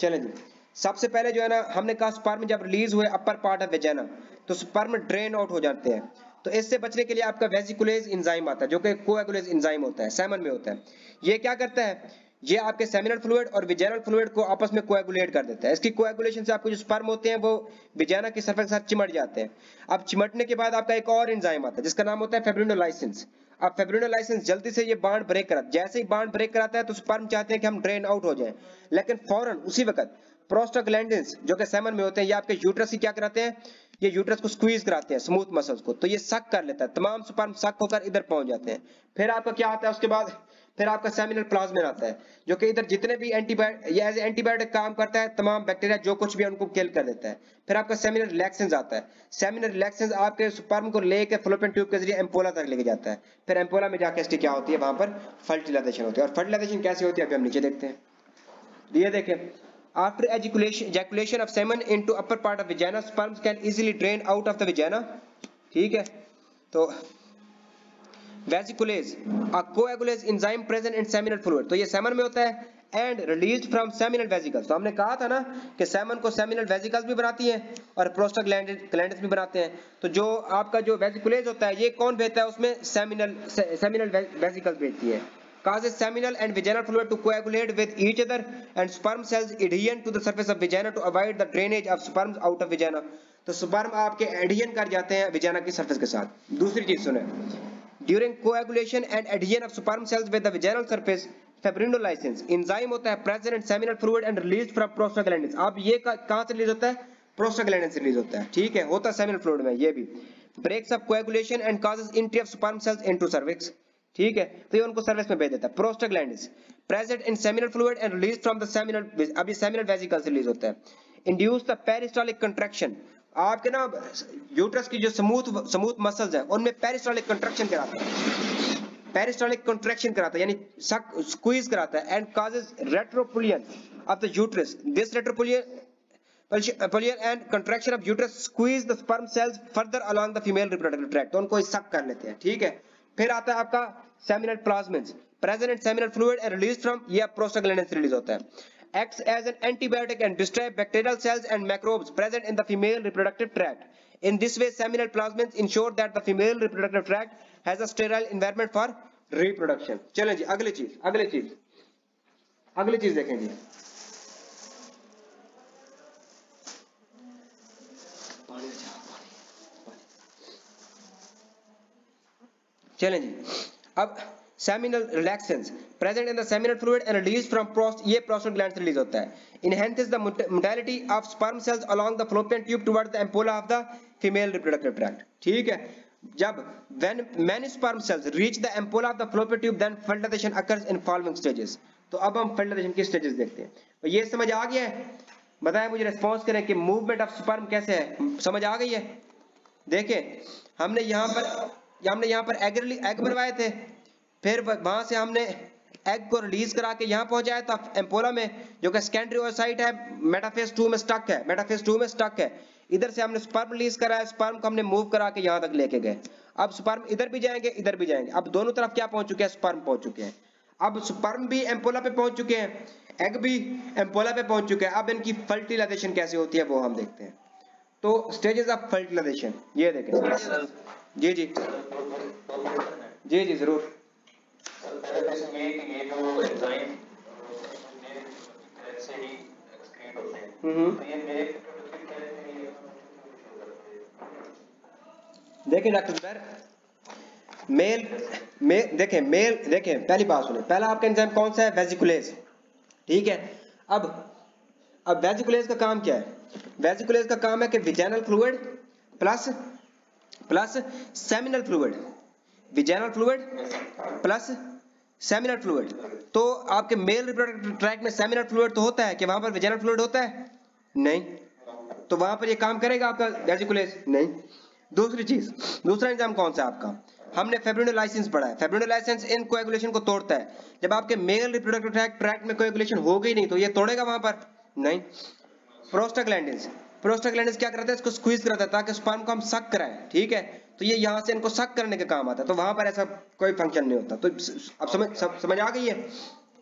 S1: चले जी। सबसे पहले जो है ना, हमने कहा स्पर्म जब रिलीज़ हुए अपर पार्ट ऑफ़ वेजाना तो स्पर्म ड्रेन आउट हो जाते हैं। तो इससे बचने के लिए आपका वेजिकुलेज इंजाइम आता है, जो कि कोएगुलेज इंजाइम होता है सेमन में होता है। ये क्या करता है? ये आपके सेमिनल फ्लूइड और विजैनल फ्लूइड को आपस में कोएगुलेट कर देता है। इसकी कोएगुलेशन से आपको जो स्पर्म होते हैं, वो विजैना की सरफेस के साथ चिमट जाते हैं। अब चिमटने के बाद आपका एक और एंजाइम आता है, जिसका नाम होता है फेब्रिनोलाइसिस अब फेब्रिनोलाइसिस जल्दी से ये बांड ब्रेक करा जैसे ही बांड ब्रेक कराता है तो स्पर्म चाहते हैं कि हम ड्रेन आउट हो जाए। लेकिन फ़ौरन, उसी वक्त प्रोस्टाग्लैंडिन्स जो कि सेमन में होते हैं, ये आपके यूट्रस की क्या कराते हैं? ये यूट्रस को स्क्वीज कराते हैं स्मूथ मसल्स को। तो ये सक कर लेता है, तमाम स्पर्म सक होकर इधर पहुँच जाते हैं। फिर आपका क्या आता है उसके बाद? फिर आपका सेमिनल प्लाज्मिन आता है, जो कि इधर जितने भी एंटीबायोटिक ये एंटीबायोटिक काम करता है, तमाम बैक्टीरिया जो कुछ भी उनको किल कर देता है। फिर आपका सेमिनल रिलैक्सेंस आता है। सेमिनल रिलैक्सेंस आपके स्पर्म को लेके फ्लोपियन ट्यूब के ज़रिए एम्पोला तक लेके जाता है। फिर एम्पोला में जाके इसकी क्या होती है? वहाँ पर फर्टिलाइजेशन होती है। और फर्टिलाइजेशन कैसे होती है? अभी हम नीचे देखते हैं। ये देखें। After ejaculation ejaculation of semen into upper part of vagina, sperms can easily drain out of the vagina. ठीक है? तो vesiculase a coagulase enzyme present in seminal fluid तो ये सेमन में होता है and release from seminal vesicles तो हमने कहा था ना कि सेमन को सेमिनल वेजिकल्स भी बनाती हैं और प्रोस्टाग्लैंडिस भी बनाते हैं। तो जो आपका जो वेजिकुलेज होता है, ये कौन भेजता है? उसमें सेमिनल सेमिनल वेजिकल्स भेजती है। Causes seminal and vaginal fluid to coagulate with each other and sperm cells adhere to the surface of vagina to avoid the drainage of sperms out of vagina तो sperm आपके adhere कर जाते हैं vagina की surface के साथ दूसरी चीज़ सुने during coagulation and adhesion of sperm cells with the vaginal surface fibrinolysis enzyme होता है in seminal fluid and released from prostaglandins अब ये कहाँ से रिलीज़ होता है prostaglandin से रिलीज़ होता है ठीक है होता है seminal fluid में ये भी breaks up coagulation and causes entry of sperm cells into cervix ठीक है? तो ये उनको सर्विस में भेज देता है। Prostaglandins present in seminal fluid and release from the seminal अभी सेमिनल वेसिकल से रिलीज़ होता है। इंड्यूस द पेरिस्टोलिक कंट्रैक्शन आपके ना यूट्रस की जो स्मूथ स्मूथ मसल्स हैं, उनमें पेरिस्टोलिक कंट्रैक्शन कराता है। पेरिस्टोलिक कंट्रैक्शन कराता है, यानी सक स्क्वीज कराता है and causes retropulsion of the uterus this retropulsion pulsion and contraction of uterus squeeze the sperm cells further along the female reproductive tract तो उनको सक कर लेते हैं, ठीक है? फिर आता है आपका seminal plasmids present in seminal fluid and release from ये प्रोस्टाग्लैंडिन रिलीज़ होता है acts as an antibiotic and destroy bacterial cells and microbes present in the female reproductive tract. In this way, seminal plasmids ensure that the female reproductive tract has a sterile environment for reproduction. चलें जी अगली चीज़ अगली चीज़ अगली चीज़ देखें जी चलें जी अब seminal relaxants present in the seminal fluid and released from prost ये prostate gland से release होता है enhances the motility of sperm cells along the fallopian tube towards the ampulla of the female reproductive tract ठीक है जब when many sperm cells reach the ampulla of the fallopian tube then fertilization occurs in following stages तो अब हम fertilization की stages देखते हैं तो ये समझ आ गया है बताएँ मुझे रिस्पांस करें कि मूवमेंट ऑफ़ स्पर्म कैसे है समझ आ गई है देखें हमने यहाँ पर हमने यहाँ पर एग एग बनवाए थे। फिर वहाँ से हमने एग को रिलीज़ करा के यहाँ पहुँचाया था एम्पोला में, जो कि सेकेंडरी ओसाइट है। मेटाफेज टू में स्टक है। मेटाफेज टू में स्टक है। इधर से हमने स्पर्म रिलीज़ कराया। स्पर्म को हमने मूव करा के यहाँ तक लेके गए। अब स्पर्म इधर भी जाएँगे, इधर भी जाएँगे। अब दोनों तरफ़ क्या पहुँच चुके हैं? स्पर्म पहुँच चुके हैं। अब स्पर्म भी एम्पोला पे पहुँच चुके हैं। एग भी एम्पोला पे पहुँच चुके हैं। अब इनकी फर्टिलाइजेशन कैसे होती है वो हम देखते हैं। तो स्टेजेस ऑफ़ फर्टिलाइजेशन ये देखें। जी जी। जी जी ज़रूर। देखिए डॉक्टर जुबैर मेल मेल देखें मेल देखें पहली बात सुने पहला आपका एंजाइम कौन सा है? वेजिकुलेज ठीक है? अब अब वेजिकुलेज का काम क्या है? वेजिकुलेज का काम है कि vaginal fluid plus plus seminal fluid vaginal fluid plus seminal fluid तो आपके मेल रिप्रोडक्टिव ट्रैक में सेमिनल फ्लूइड तो होता है कि वहाँ पर विजैनल फ्लूइड होता है? नहीं। तो वहाँ पर ये काम करेगा आपका वेजिकुलेज नहीं। दूसरी चीज़, दूसरा एग्ज़ाम कौन सा आपका? हमने फेब्रिनोलाइसिस पढ़ा है। फेब्रिनोलाइसिस इन कोएगुलेशन को तोड़ता है। जब आपके मेल रिप्रोडक्टिव ट्रैक ट्रैक में कोएगुलेशन हो गई नहीं तो ये तोड़ेगा वहाँ पर? नहीं। प्रोस्टाग्लैंडिन्स प्रोस्टाग्लैंडिन्स क्या करता है? इसको स्क्वीज करता है ताकि स्पर्म को हम सक कराएँ ठीक है? तो ये यहाँ से इनको सक करने के काम आता है। तो वहाँ पर ऐसा कोई फ़ंक्शन नहीं होता। तो अब समझ सब, समझ आ गई है?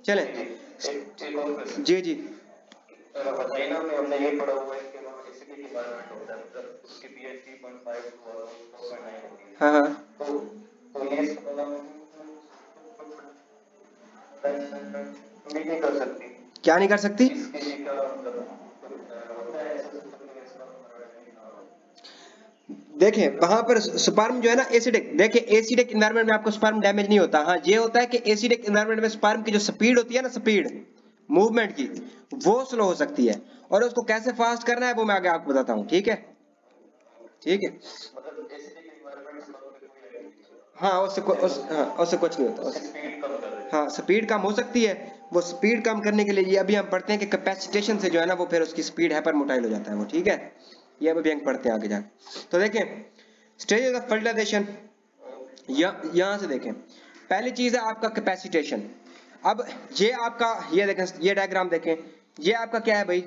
S1: चले। जी जी। हाँ हाँ। क्या नहीं कर सकती? देखें वहाँ पर स्पर्म जो है ना एसिडिक देखें एसिडिक एनवायरनमेंट में आपको स्पर्म डैमेज नहीं होता। हाँ ये होता है कि एसिडिक एनवायरनमेंट में स्पर्म की जो स्पीड होती है ना स्पीड मूवमेंट की वो स्लो हो सकती है। और उसको कैसे फास्ट करना है वो मैं आगे आपको बताता हूँ ठीक है? ठीक है? हाँ उससे उस, हाँ उससे कुछ नहीं होता हाँ स्पीड कम हो सकती है। वो स्पीड कम करने के लिए ये अभी हम पढ़ते हैं कि कैपेसिटेशन से जो है ना वो फिर उसकी स्पीड हाइपर मोटाइल हो जाता है वो ठीक है? ये अभी अंक पढ़ते हैं आगे जाके। तो देखें स्टेज ऑफ़ फर्टिलाइजेशन यहाँ से देखें। पहली चीज़ है आपका कैपेसिटेशन अब ये आपका ये देखें ये डायग्राम देखें। ये आपका क्या है भाई?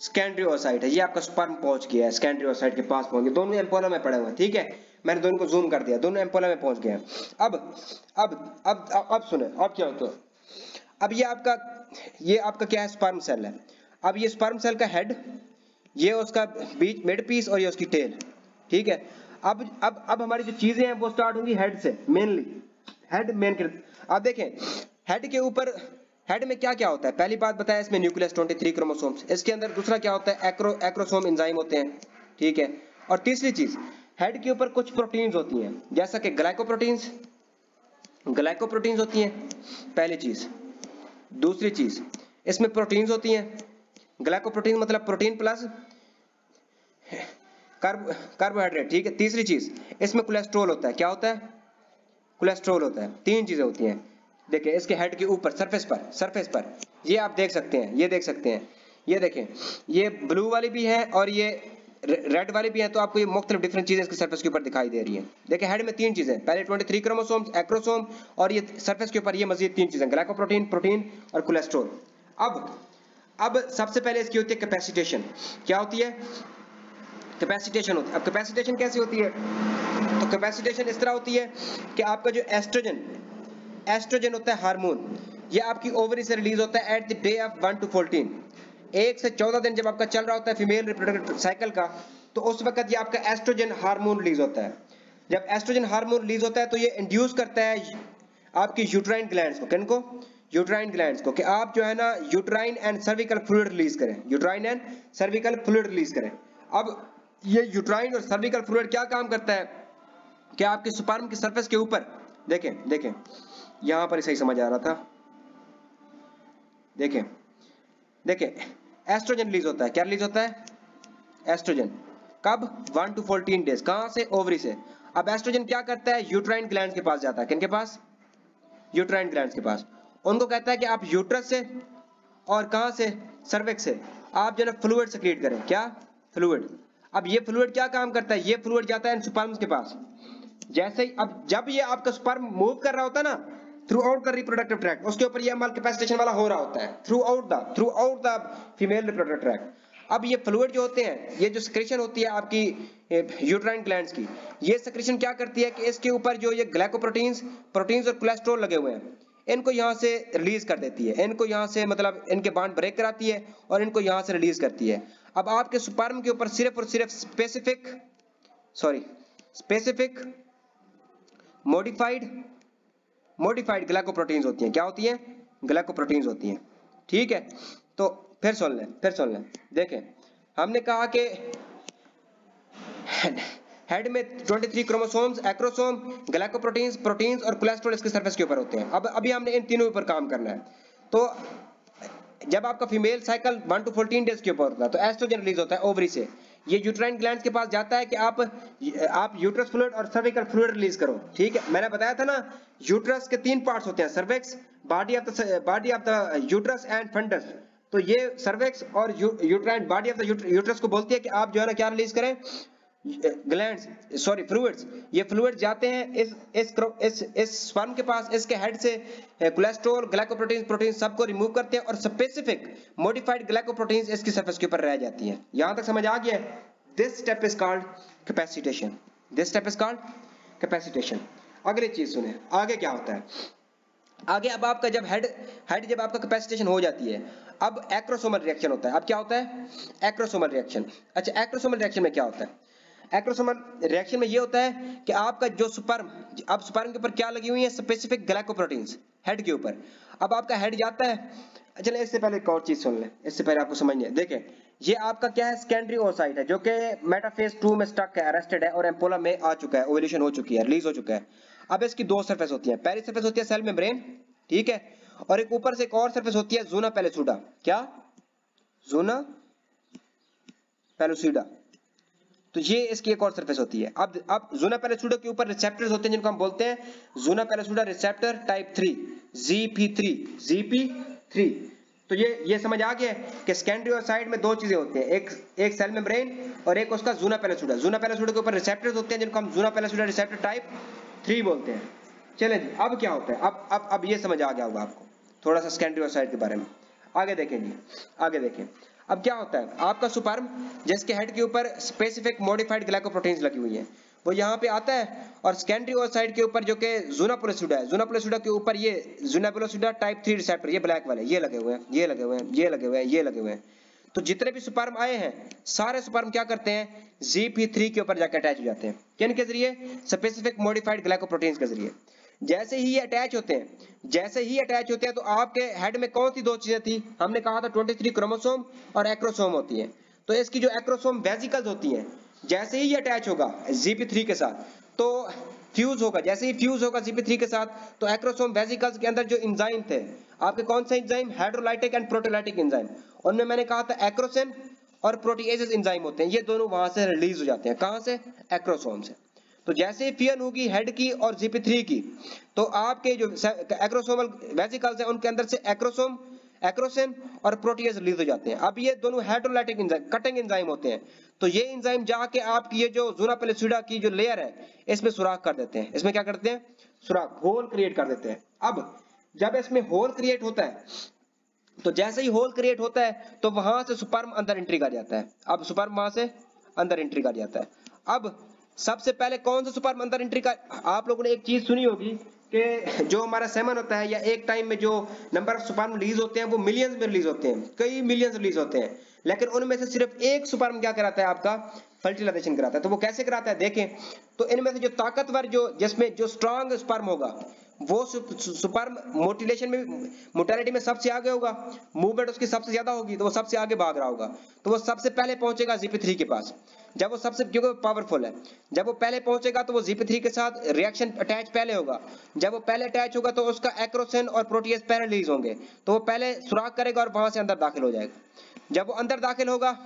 S1: स्कैंड्री ओसाइट है। ये आपका स्पर्म पहुँच गया है स्कैंड्री ओसाइट के पास पहुँच गया। दोनों एम्पोला में पड़े हुए ठीक है? मैंने दोनों को जूम कर दिया। दोनों एम्पोला में पहुँच गए अब अब अब अब, अब सुने अब क्या होता है? अब ये आपका ये आपका क्या है? स्पर्म सेल है। अब ये स्पर्म सेल का हेड ये उसका बीच मिड पीस और ये उसकी टेल ठीक है? अब अब अब हमारी जो चीज़ें हैं वो स्टार्ट होंगी हेड से मेनली हेड मेन अब देखें हेड के ऊपर हेड में क्या क्या होता है? पहली बात बताया इसमें न्यूक्लियस 23 क्रोमोसोम्स इसके अंदर दूसरा क्या होता है? एक्रो एक्रोसोम एंजाइम होते हैं, ठीक है? और तीसरी चीज़ हेड के ऊपर कुछ प्रोटीन्स होती हैं, जैसा कि ग्लाइकोप्रोटीन्स ग्लाइकोप्रोटीन्स होती हैं, पहली चीज़। दूसरी चीज़, इसमें प्रोटीन्स होती हैं ग्लाइकोप्रोटीन मतलब प्रोटीन प्लस कार्ब कार्बोहाइड्रेट ठीक है? तीसरी चीज़, इसमें कोलेस्ट्रोल होता है। क्या होता है? कोलेस्ट्रोल होता है। तीन चीज़ें होती हैं। देखिए, इसके हेड के ऊपर सरफेस पर सरफेस पर। ये आप देख सकते हैं, ये देख सकते हैं। ये देखें, ये ब्लू वाली भी है और ये रेड वाली भी है तो आपको ये मुख्तलिफ़ डिफरेंट चीज़ें इसके सरफेस के ऊपर दिखाई दे रही है। देखिए हेड में तीन चीज़ें पहले 23 क्रोमोसोम एक्रोसोम और ये सरफेस के ऊपर ये मजीद तीन चीज़ें ग्लाइकोप्रोटीन प्रोटीन और कोलेस्ट्रोल अब अब सबसे पहले इसकी होती है कैपेसिटेशन क्या होती है? कैपेसिटेशन होती है। अब कैपेसिटेशन कैसी होती है? तो कैपेसिटेशन इस तरह होती है कि आपका जो एस्ट्रोजन एस्ट्रोजन होता है हार्मोन ये आपकी ओवरी से रिलीज़ होता है at the day of 1 to 14 एक से 14 दिन जब आपका चल रहा होता है फीमेल रिप्रोडक्टिव साइकिल का तो उस वक्त ये आपका एस्ट्रोजन हार्मोन रिलीज़ होता है। जब एस्ट्रोजन हार्मोन रिलीज़ होता है तो ये इंड्यूस करता है आपकी यूट्राइन ग्लैंड्स को। किन को? यूट्राइन ग्लैंड्स को, कि आप जो है ना uterine and cervical fluid release करें। Uterine and cervical fluid release करें। अब ये यूट्राइन और सर्विकल फ्लूइड क्या काम करता है? कि आपके स्पर्म की सरफेस के ऊपर, देखें देखें, यहाँ पर सही समझ आ रहा था। देखें देखें एस्ट्रोजन रिलीज़ होता है। क्या रिलीज़ होता है? एस्ट्रोजन कब? 1 टू 14 डेज़ कहाँ से? ओवरी से। अब एस्ट्रोजन क्या करता है? यूट्राइन ग्लैंड के पास जाता है। किन के पास? यूट्राइन ग्लैंड के पास। उनको कहता है कि आप यूट्रस से और कहाँ से? सर्विक्स से। आप जो है फ्लूइड सेक्रेट करें। क्या? फ्लूड अब ये फ्लूइड क्या काम करता है? ये फ्लूइड जाता है स्पर्म्स के पास। जैसे ही अब जब ये आपका स्पर्म मूव कर रहा होता है ना throughout the reproductive tract उसके ऊपर ये अमल कैपेसिटेशन वाला हो रहा होता है। Throughout the throughout the female reproductive tract अब ये फ्लूइड जो होते हैं, ये जो सिक्रेशन होती है आपकी यूट्राइन ग्लैंड्स की, ये सिक्रेशन क्या करती है कि इसके ऊपर जो ये ग्लाइकोप्रोटीन्स प्रोटीन्स और कोलेस्ट्रॉल लगे हुए हैं। इनको यहाँ से रिलीज़ कर देती है। इनको यहाँ से मतलब इनके बांड ब्रेक कराती है और इनको यहाँ से रिलीज़ करती है। अब आपके स्पर्म के ऊपर सिर्फ़ और सिर्फ़ specific sorry specific modified modified glycoproteins होती हैं। क्या होती हैं? ग्लाइकोप्रोटीन्स होती हैं। ठीक है? तो फिर सुन लें, फिर सुन लें। देखें, हमने कहा कि हेड में 23 क्रोमोसोम्स एक्रोसोम ग्लाइकोप्रोटीन्स प्रोटीन्स और कोलेस्ट्रॉल इसके सरफेस के ऊपर होते हैं। अब, अभी हमने इन तीनों ऊपर काम करना है। तो जब आपका फीमेल साइकिल 1 टू 14 डेज़ के ऊपर होता है तो एस्ट्रोजन रिलीज़ होता है ओवरी से। ये यूट्राइन ग्लैंड के पास जाता है कि आप आप यूट्रस फ्लूइड और सर्विकल फ्लूइड रिलीज़ करो। ठीक है? मैंने बताया था ना यूट्रस के तीन पार्ट्स होते हैं cervix body of the body of the uterus and fundus तो ये सर्वेक्स और uterine body of the uterus को बोलती है कि आप जो है ना क्या रिलीज़ करें? ग्लैंड्स सॉरी फ्लूइड्स ये फ्लूड जाते हैं इस इस इस इस स्पर्म के पास, इसके हेड से कोलेस्ट्रॉल ग्लाइकोप्रोटीन प्रोटीन सबको रिमूव करते हैं और स्पेसिफिक मॉडिफाइड ग्लाइकोप्रोटीन्स इसकी सरफेस के ऊपर रह जाती है। यहाँ तक समझ आ गया? This step is called capacitation this step is called capacitation अगली चीज़ सुने। आगे क्या होता है? आगे अब आपका जब हेड हेड जब आपका कैपेसिटेशन हो जाती है, अब एक्रोसोमल रिएक्शन होता है। अब क्या होता है? एक्रोसोमल रिएक्शन अच्छा एक्रोसोमल रिएक्शन में क्या होता है? एक्रोसोमल रिएक्शन में ये होता है कि आपका जो सुपर्म अब स्पर्म के ऊपर क्या लगी हुई है स्पेसिफिक ग्लाइकोप्रोटीन्स हेड के ऊपर। अब आपका हेड जाता है। चलिए, इससे पहले एक और चीज़ सुन लें। इससे पहले आपको समझिए देखें, ये आपका क्या है? सेकेंडरी ओसाइट है, जो कि मेटाफेज 2 में स्टक है अरेस्टेड है और एम्पोला में आ चुका है ओवल्यूशन हो चुकी है रिलीज़ हो चुका है। अब इसकी दो सरफेस होती है। पहली सरफेस होती है सेल मेम्ब्रेन ठीक है? और एक ऊपर से एक और सरफेस होती है जूना पेलेसुडा क्या? जूना पेलोसिडा तो ये इसकी एक और सरफेस होती है। अब अब जूना पैरासूडा के ऊपर रिसेप्टर्स होते हैं जिनको हम बोलते हैं। Zona pellucida receptor type three GP three GP three तो ये ये समझ आ गया कि सेकेंडरी और साइड में दो चीज़ें होती हैं। एक एक सेल मेम्ब्रेन और एक उसका जूना पैरासूडा जूना पैरासूडा के ऊपर रिसेप्टर्स होते हैं जिनको हम zona pellucida receptor type three बोलते हैं। चले जी, अब क्या होता है? अब अब अब ये समझ आ गया होगा आपको। थोड़ा सा सेकेंडरी और साइड के बारे में। आगे देखें जी, आगे देखें। अब क्या होता है? आपका सुपर्म, जिसके हेड के ऊपर स्पेसिफिक मॉडिफाइड ग्लाइकोप्रोटीन्स लगी हुई है। वो यहाँ पे आता है और सेकेंडरी ओसाइड के ऊपर जो कि जूनापोलोसिडा है। जूनापोलोसिडा के ऊपर ये zona pellucida type three receptor ये ब्लैक वाले, ये लगे हुए हैं, ये लगे हुए हैं, ये लगे हुए हैं, ये लगे हुए हैं। तो जितने भी स्पर्म आए हैं, सारे स्पर्म क्या करते हैं? जीपी थ्री के ऊपर जाकर अटैच हो जाते हैं। किन के ज़रिए? स्पेसिफिक मॉडिफाइड ग्लाइकोप्रोटीन्स के ज़रिए। जैसे ही अटैच होते हैं, जैसे ही अटैच होते हैं तो आपके हेड में कौन सी दो चीज़ें थी? हमने कहा था 23 क्रोमोसोम और एक्रोसोम होती है। तो इसकी जो एक्रोसोम वेजिकल्स होती हैं, जैसे ही ये अटैच होगा जीपी थ्री के साथ तो फ्यूज होगा। जैसे ही फ्यूज होगा जीपी थ्री के साथ तो एक्रोसोम वेजिकल्स के अंदर जो इंजाइम थे, आपके कौन से enzyme hydrolytic and proteolytic enzyme उनमें मैंने कहा था एक्रोसिन और प्रोटीएजेस इंजाइम होते हैं। ये दोनों वहाँ से रिलीज़ हो जाते हैं। कहाँ से? एक्रोसोम से। तो जैसे ही फियन होगी हेड की और जीपी की तो आपके जो एक्रोसोमल वेसिकल्स हैं, उनके अंदर से एक्रोसोम एक्रोसिन और प्रोटीएज रिलीज़ हो जाते हैं। अब ये दोनों हाइड्रोलाइटिक एंजाइम कटिंग एंजाइम होते हैं। तो ये एंजाइम जाके आपकी ये जो जूना पेलिसिडा की जो लेयर है, इसमें सुराख कर देते हैं। इसमें क्या करते हैं? सुराख होल क्रिएट कर देते हैं। अब, जब इसमें होल क्रिएट होता है तो जैसे ही होल क्रिएट होता है तो वहाँ से सुपर्म अंदर एंट्री कर जाता है। अब सुपर्म वहाँ से अंदर एंट्री कर जाता है। अब सबसे पहले कौन सा सुपर्म अंदर एंट्री कर आप लोगों ने एक चीज़ सुनी होगी कि जो हमारा सेमन होता है या एक टाइम में जो नंबर ऑफ़ सुपर्म रिलीज़ होते हैं, वो मिलियंस में रिलीज़ होते हैं। कई मिलियंस रिलीज़ होते हैं। लेकिन उनमें से सिर्फ़ एक सुपर्म क्या कराता है आपका? फर्टिलाइजेशन कराता है। तो वो कैसे कराता है? देखें। तो इनमें से जो ताकतवर जो, जिसमें जो स्ट्रांग स्पर्म होगा, वो सुपर मोटिलेशन में मोटेलिटी में सबसे आगे होगा। मूवमेंट उसकी सबसे ज़्यादा होगी तो वो सबसे आगे भाग रहा होगा। तो वो सबसे पहले पहुंचेगा जीपी थ्री के पास। जब वो सबसे क्योंकि पावरफुल है। जब वो पहले पहुंचेगा तो वो जीपी के साथ रिएक्शन अटैच पहले होगा। जब वो पहले अटैच होगा तो उसका एक्रोसिन और प्रोटीएस पहले रिलीज़ होंगे। तो वो पहले सुराग करेगा और वहाँ से अंदर दाखिल हो जाएगा। जब वो अंदर दाखिल होगा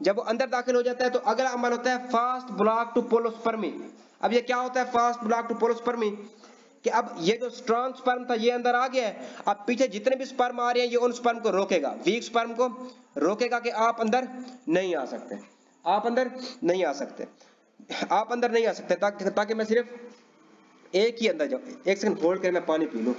S1: जब वो अंदर दाखिल हो जाता है तो अगला अमल होता है फास्ट ब्लॉक टू पोलोस्पर्मी अब ये क्या होता है फास्ट ब्लॉक टू पोलोस्पर्मी कि अब ये जो स्ट्रॉन्ग स्पर्म था, ये अंदर आ गया है। अब पीछे जितने भी स्पर्म आ रहे हैं, ये उन स्पर्म को रोकेगा। वीक स्पर्म को रोकेगा कि आप अंदर नहीं आ सकते। आप अंदर नहीं आ सकते। आप अंदर नहीं आ सकते, ताकि ताकि मैं सिर्फ़ एक ही अंदर जाऊँ। एक सेकंड होल्ड कर मैं पानी पी लूँ।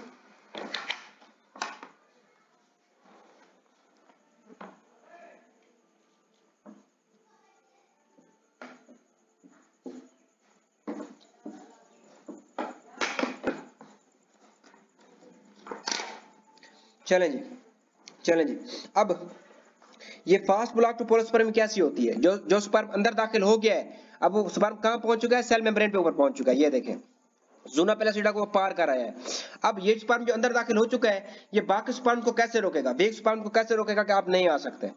S1: चलें जी चलें जी। अब ये fast block to polyspermy कैसी होती है? जो जो स्पर्म अंदर दाखिल हो गया है, अब वो स्पर्म कहाँ पहुँच चुका है? सेल मेम्ब्रेन पे ऊपर पहुँच चुका है, ये देखें। जूना पेलासिडा को पार कर आया है। अब ये स्पर्म जो अंदर दाखिल हो चुका है, ये बाकी स्पर्म को कैसे रोकेगा? वीक स्पर्म को कैसे रोकेगा कि आप नहीं आ सकते?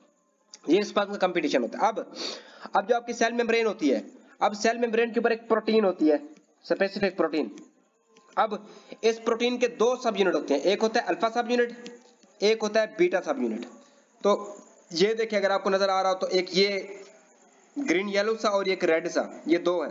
S1: ये स्पर्म का कंपटीशन होता है। अब अब जो आपकी सेल मेम्ब्रेन होती है, अब सेल मेम्ब्रेन के ऊपर एक प्रोटीन होती है स्पेसिफिक प्रोटीन अब इस प्रोटीन के दो सब यूनिट होते हैं। एक होता है अल्फ़ा सब यूनिट एक होता है बीटा सब यूनिट तो ये देखिए, अगर आपको नज़र आ रहा हो तो एक ये ग्रीन, येलो सा और एक रेड सा, ये दो है।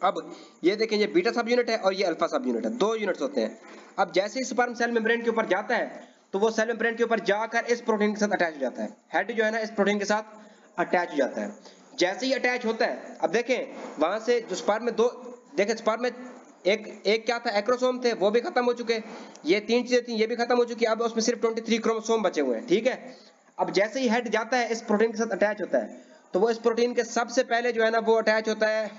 S1: अब ये देखें ये बीटा सब यूनिट है और ये अल्फ़ा सब यूनिट है। दो यूनिट्स होते हैं। अब जैसे ही स्पर्म सेल मेम्ब्रेन के ऊपर जाता है तो वो सेल मेम्ब्रेन के ऊपर जाकर इस प्रोटीन के साथ अटैच हो जाता है। हेड जो है ना, इस प्रोटीन के साथ अटैच हो जाता है। जैसे ही अटैच होता है, अब देखें, वहाँ से जो स्पर्म में दो, देखें, स्पर्म में एक एक क्या था, एक्रोसोम थे, वो भी खत्म हो चुके। ये तीन चीज़ें थी, ये भी खत्म हो चुकी। अब उसमें सिर्फ़ 23 क्रोमोसोम बचे हुए हैं, ठीक है? अब जैसे ही हेड जाता है, इस प्रोटीन के साथ अटैच होता है। तो वो इस प्रोटीन के सबसे पहले जो है ना, वो अटैच होता है,